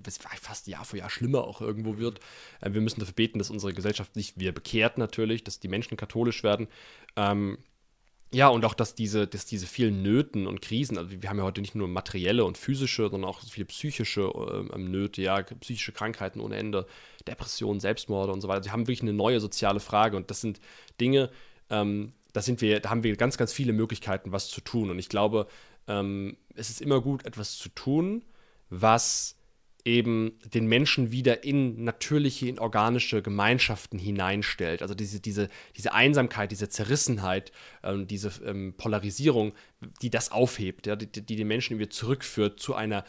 fast Jahr für Jahr schlimmer auch irgendwo wird. Äh, wir müssen dafür beten, dass unsere Gesellschaft sich wieder bekehrt natürlich, dass die Menschen katholisch werden. Ähm, ja, und auch, dass diese, dass diese vielen Nöten und Krisen, also wir haben ja heute nicht nur materielle und physische, sondern auch viele psychische äh, Nöte, ja, psychische Krankheiten ohne Ende, Depressionen, Selbstmorde und so weiter. Sie haben wirklich eine neue soziale Frage und das sind Dinge, ähm, da sind wir, da haben wir ganz, ganz viele Möglichkeiten, was zu tun. Und ich glaube, ähm, es ist immer gut, etwas zu tun, was eben den Menschen wieder in natürliche, in organische Gemeinschaften hineinstellt. Also diese, diese, diese Einsamkeit, diese Zerrissenheit, ähm, diese ähm, Polarisierung, die das aufhebt, ja, die, die den Menschen wieder zurückführt zu einer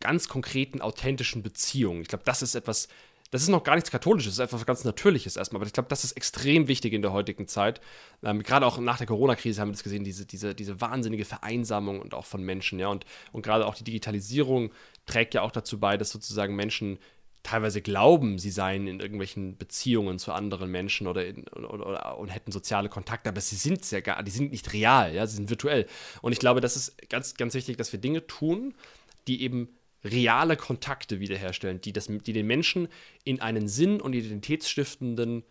ganz konkreten, authentischen Beziehung. Ich glaube, das ist etwas, das ist noch gar nichts Katholisches, das ist einfach ganz Natürliches erstmal. Aber ich glaube, das ist extrem wichtig in der heutigen Zeit. Ähm, gerade auch nach der Corona-Krise haben wir das gesehen, diese, diese, diese wahnsinnige Vereinsamung und auch von Menschen, ja. Und, und gerade auch die Digitalisierung trägt ja auch dazu bei, dass sozusagen Menschen teilweise glauben, sie seien in irgendwelchen Beziehungen zu anderen Menschen oder, in, oder, oder, und hätten soziale Kontakte, aber sie sind ja gar, die sind nicht real, ja, sie sind virtuell. Und ich glaube, das ist ganz, ganz wichtig, dass wir Dinge tun, die eben reale Kontakte wiederherstellen, die, das, die den Menschen in einen sinn- und identitätsstiftenden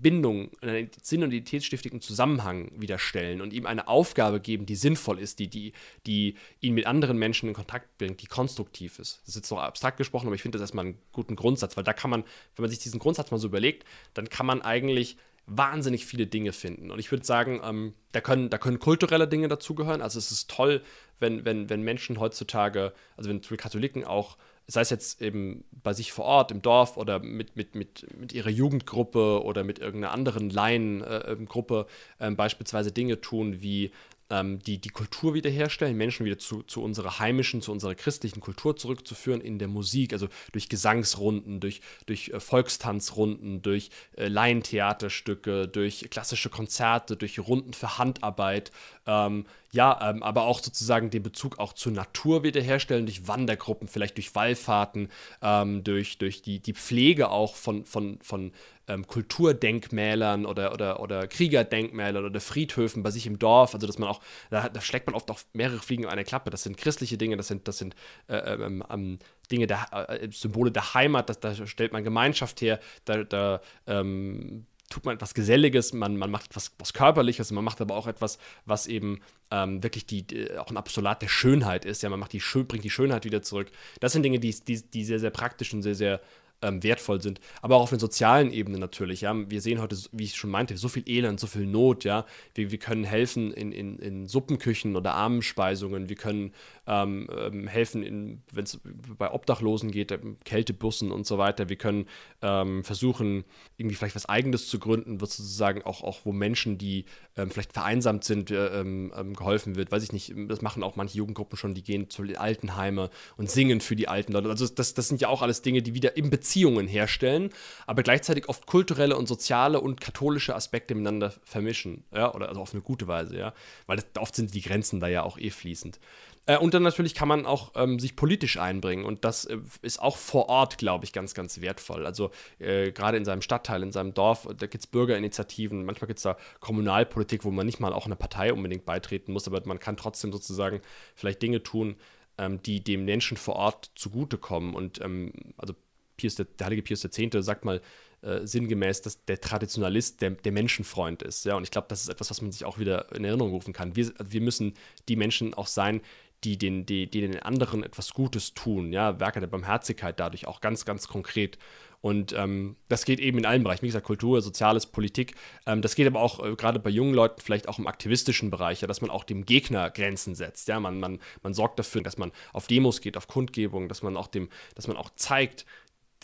Bindung, einen sinn- und identitätsstiftenden Zusammenhang wiederstellen und ihm eine Aufgabe geben, die sinnvoll ist, die, die, die ihn mit anderen Menschen in Kontakt bringt, die konstruktiv ist. Das ist jetzt noch abstrakt gesprochen, aber ich finde das erstmal einen guten Grundsatz, weil da kann man, wenn man sich diesen Grundsatz mal so überlegt, dann kann man eigentlich wahnsinnig viele Dinge finden. Und ich würde sagen, ähm, da, können, da können kulturelle Dinge dazugehören. Also es ist toll, wenn, wenn, wenn Menschen heutzutage, also wenn Katholiken auch sei es jetzt eben bei sich vor Ort im Dorf oder mit, mit, mit, mit ihrer Jugendgruppe oder mit irgendeiner anderen Laiengruppe äh, äh, beispielsweise Dinge tun wie ähm, die, die Kultur wiederherstellen, Menschen wieder zu, zu unserer heimischen, zu unserer christlichen Kultur zurückzuführen in der Musik, also durch Gesangsrunden, durch, durch äh, Volkstanzrunden, durch äh, Laientheaterstücke, durch klassische Konzerte, durch Runden für Handarbeit, ähm, ja, ähm, aber auch sozusagen den Bezug auch zur Natur wiederherstellen, durch Wandergruppen, vielleicht durch Wallfahrten, ähm, durch, durch die, die Pflege auch von, von, von ähm, Kulturdenkmälern oder, oder, oder Kriegerdenkmälern oder Friedhöfen bei sich im Dorf. Also, dass man auch, da, da schlägt man oft auch mehrere Fliegen in eine Klappe. Das sind christliche Dinge, das sind, das sind äh, ähm, ähm, Dinge, der, äh, Symbole der Heimat, das, da stellt man Gemeinschaft her, da, da ähm, tut man etwas Geselliges, man, man macht etwas was Körperliches, man macht aber auch etwas, was eben ähm, wirklich die, die, auch ein Absolat der Schönheit ist. Ja, man macht die, bringt die Schönheit wieder zurück. Das sind Dinge, die, die, die sehr, sehr praktisch und sehr, sehr ähm, wertvoll sind. Aber auch auf der sozialen Ebene natürlich. Ja? Wir sehen heute, wie ich schon meinte, so viel Elend, so viel Not. Ja? Wir, wir können helfen in, in, in Suppenküchen oder Armenspeisungen. Wir können ähm, ähm helfen, wenn es bei Obdachlosen geht, Kältebussen und so weiter. Wir können ähm, versuchen, irgendwie vielleicht was Eigenes zu gründen, wird sozusagen auch, auch wo Menschen, die ähm, vielleicht vereinsamt sind, äh, ähm, geholfen wird. Weiß ich nicht, das machen auch manche Jugendgruppen schon, die gehen zu Altenheime und singen für die alten Leute. Also das, das sind ja auch alles Dinge, die wieder Beziehung Beziehungen herstellen, aber gleichzeitig oft kulturelle und soziale und katholische Aspekte miteinander vermischen, ja, oder also auf eine gute Weise, ja, weil das, oft sind die Grenzen da ja auch eh fließend. Äh, und dann natürlich kann man auch ähm, sich politisch einbringen und das äh, ist auch vor Ort, glaube ich, ganz, ganz wertvoll. Also äh, gerade in seinem Stadtteil, in seinem Dorf, da gibt es Bürgerinitiativen, manchmal gibt es da Kommunalpolitik, wo man nicht mal auch einer Partei unbedingt beitreten muss, aber man kann trotzdem sozusagen vielleicht Dinge tun, ähm, die dem Menschen vor Ort zugutekommen. Und ähm, also Pius, der, der heilige Pius X. sagt mal äh, sinngemäß, dass der Traditionalist der, der Menschenfreund ist. Ja? Und ich glaube, das ist etwas, was man sich auch wieder in Erinnerung rufen kann. Wir, wir müssen die Menschen auch sein, die den, die, die den anderen etwas Gutes tun, ja, Werke der Barmherzigkeit dadurch auch ganz, ganz konkret. Und ähm, das geht eben in allen Bereichen, wie gesagt, Kultur, Soziales, Politik. Ähm, das geht aber auch äh, gerade bei jungen Leuten vielleicht auch im aktivistischen Bereich, ja, dass man auch dem Gegner Grenzen setzt. Ja, man, man, man sorgt dafür, dass man auf Demos geht, auf Kundgebungen, dass man auch dem, dass man auch zeigt,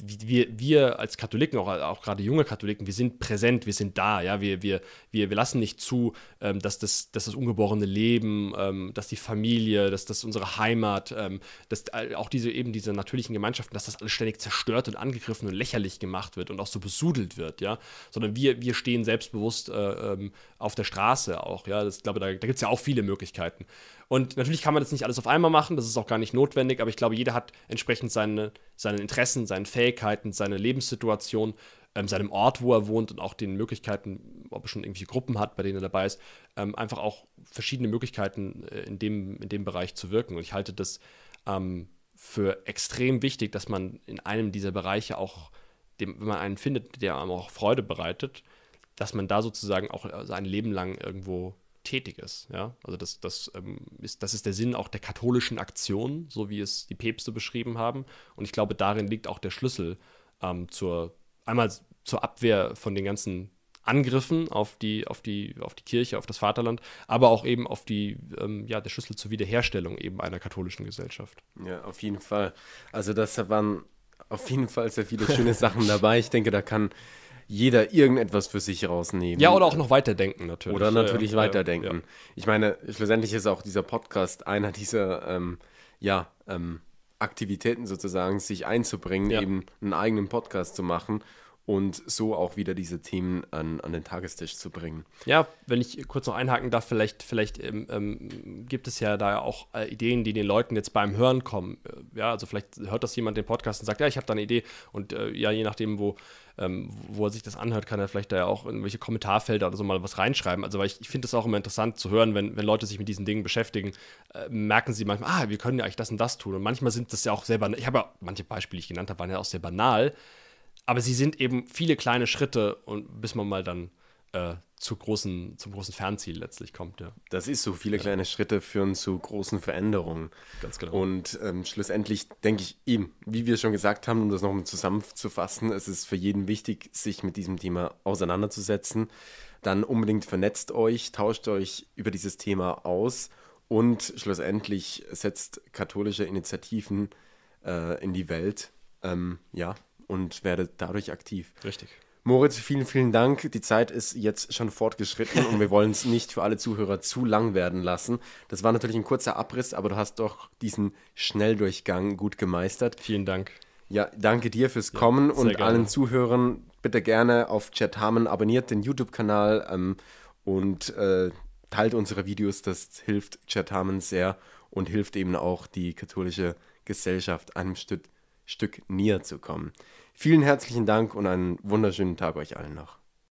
wir, wir als Katholiken, auch, auch gerade junge Katholiken, wir sind präsent, wir sind da, ja, wir, wir, wir, wir lassen nicht zu, ähm, dass, das, dass das ungeborene Leben, ähm, dass die Familie, dass das unsere Heimat, ähm, dass auch diese eben diese natürlichen Gemeinschaften, dass das alles ständig zerstört und angegriffen und lächerlich gemacht wird und auch so besudelt wird, ja, sondern wir, wir stehen selbstbewusst äh, ähm, auf der Straße auch, ja, das, ich glaube, da, da gibt es ja auch viele Möglichkeiten. Und natürlich kann man das nicht alles auf einmal machen, das ist auch gar nicht notwendig, aber ich glaube, jeder hat entsprechend seine, seine Interessen, seine Fähigkeiten, seine Lebenssituation, ähm, seinem Ort, wo er wohnt und auch den Möglichkeiten, ob er schon irgendwie Gruppen hat, bei denen er dabei ist, ähm, einfach auch verschiedene Möglichkeiten äh, in, dem, in dem Bereich zu wirken. Und ich halte das ähm, für extrem wichtig, dass man in einem dieser Bereiche auch, dem, wenn man einen findet, der einem auch Freude bereitet, dass man da sozusagen auch sein Leben lang irgendwo tätig ist. Ja? Also das, das, ähm, ist, das ist der Sinn auch der katholischen Aktion, so wie es die Päpste beschrieben haben. Und ich glaube, darin liegt auch der Schlüssel ähm, zur, einmal zur Abwehr von den ganzen Angriffen auf die, auf die, auf die Kirche, auf das Vaterland, aber auch eben auf die, ähm, ja, der Schlüssel zur Wiederherstellung eben einer katholischen Gesellschaft. Ja, auf jeden Fall. Also das waren auf jeden Fall sehr viele schöne Sachen dabei. Ich denke, da kann jeder irgendetwas für sich rausnehmen. Ja, oder auch noch weiterdenken natürlich. Oder natürlich ja, weiterdenken. Ja. Ich meine, schlussendlich ist auch dieser Podcast einer dieser ähm, ja, ähm, Aktivitäten sozusagen, sich einzubringen, ja. eben einen eigenen Podcast zu machen und so auch wieder diese Themen an, an den Tagestisch zu bringen. Ja, wenn ich kurz noch einhaken darf, vielleicht, vielleicht ähm, ähm, gibt es ja da auch äh, Ideen, die den Leuten jetzt beim Hören kommen. Äh, ja, also vielleicht hört das jemand den Podcast und sagt, ja, ich habe da eine Idee und äh, ja, je nachdem, wo, ähm, wo er sich das anhört, kann er vielleicht da ja auch in irgendwelche Kommentarfelder oder so mal was reinschreiben. Also, weil ich, ich finde es auch immer interessant zu hören, wenn, wenn Leute sich mit diesen Dingen beschäftigen, äh, merken sie manchmal, ah, wir können ja eigentlich das und das tun. Und manchmal sind das ja auch selber, ich habe ja, manche Beispiele, die ich genannt habe, waren ja auch sehr banal aber sie sind eben viele kleine Schritte und bis man mal dann äh, zu großen, zum großen Fernziel letztlich kommt. Ja. Das ist so, viele ja. kleine Schritte führen zu großen Veränderungen. Ganz genau. Und ähm, schlussendlich denke ich eben, wie wir schon gesagt haben, um das nochmal zusammenzufassen, es ist für jeden wichtig, sich mit diesem Thema auseinanderzusetzen. Dann unbedingt vernetzt euch, tauscht euch über dieses Thema aus und schlussendlich setzt katholische Initiativen äh, in die Welt. Ähm, ja, und werde dadurch aktiv. Richtig. Moritz, vielen, vielen Dank. Die Zeit ist jetzt schon fortgeschritten und wir wollen es [LAUGHS] nicht für alle Zuhörer zu lang werden lassen. Das war natürlich ein kurzer Abriss, aber du hast doch diesen Schnelldurchgang gut gemeistert. Vielen Dank. Ja, danke dir fürs ja, Kommen und gerne. allen Zuhörern bitte gerne auf Chat Hamen abonniert den YouTube-Kanal ähm, und äh, teilt unsere Videos. Das hilft Chat Hamen sehr und hilft eben auch die katholische Gesellschaft einem Stück Stück näher zu kommen. Vielen herzlichen Dank und einen wunderschönen Tag euch allen noch.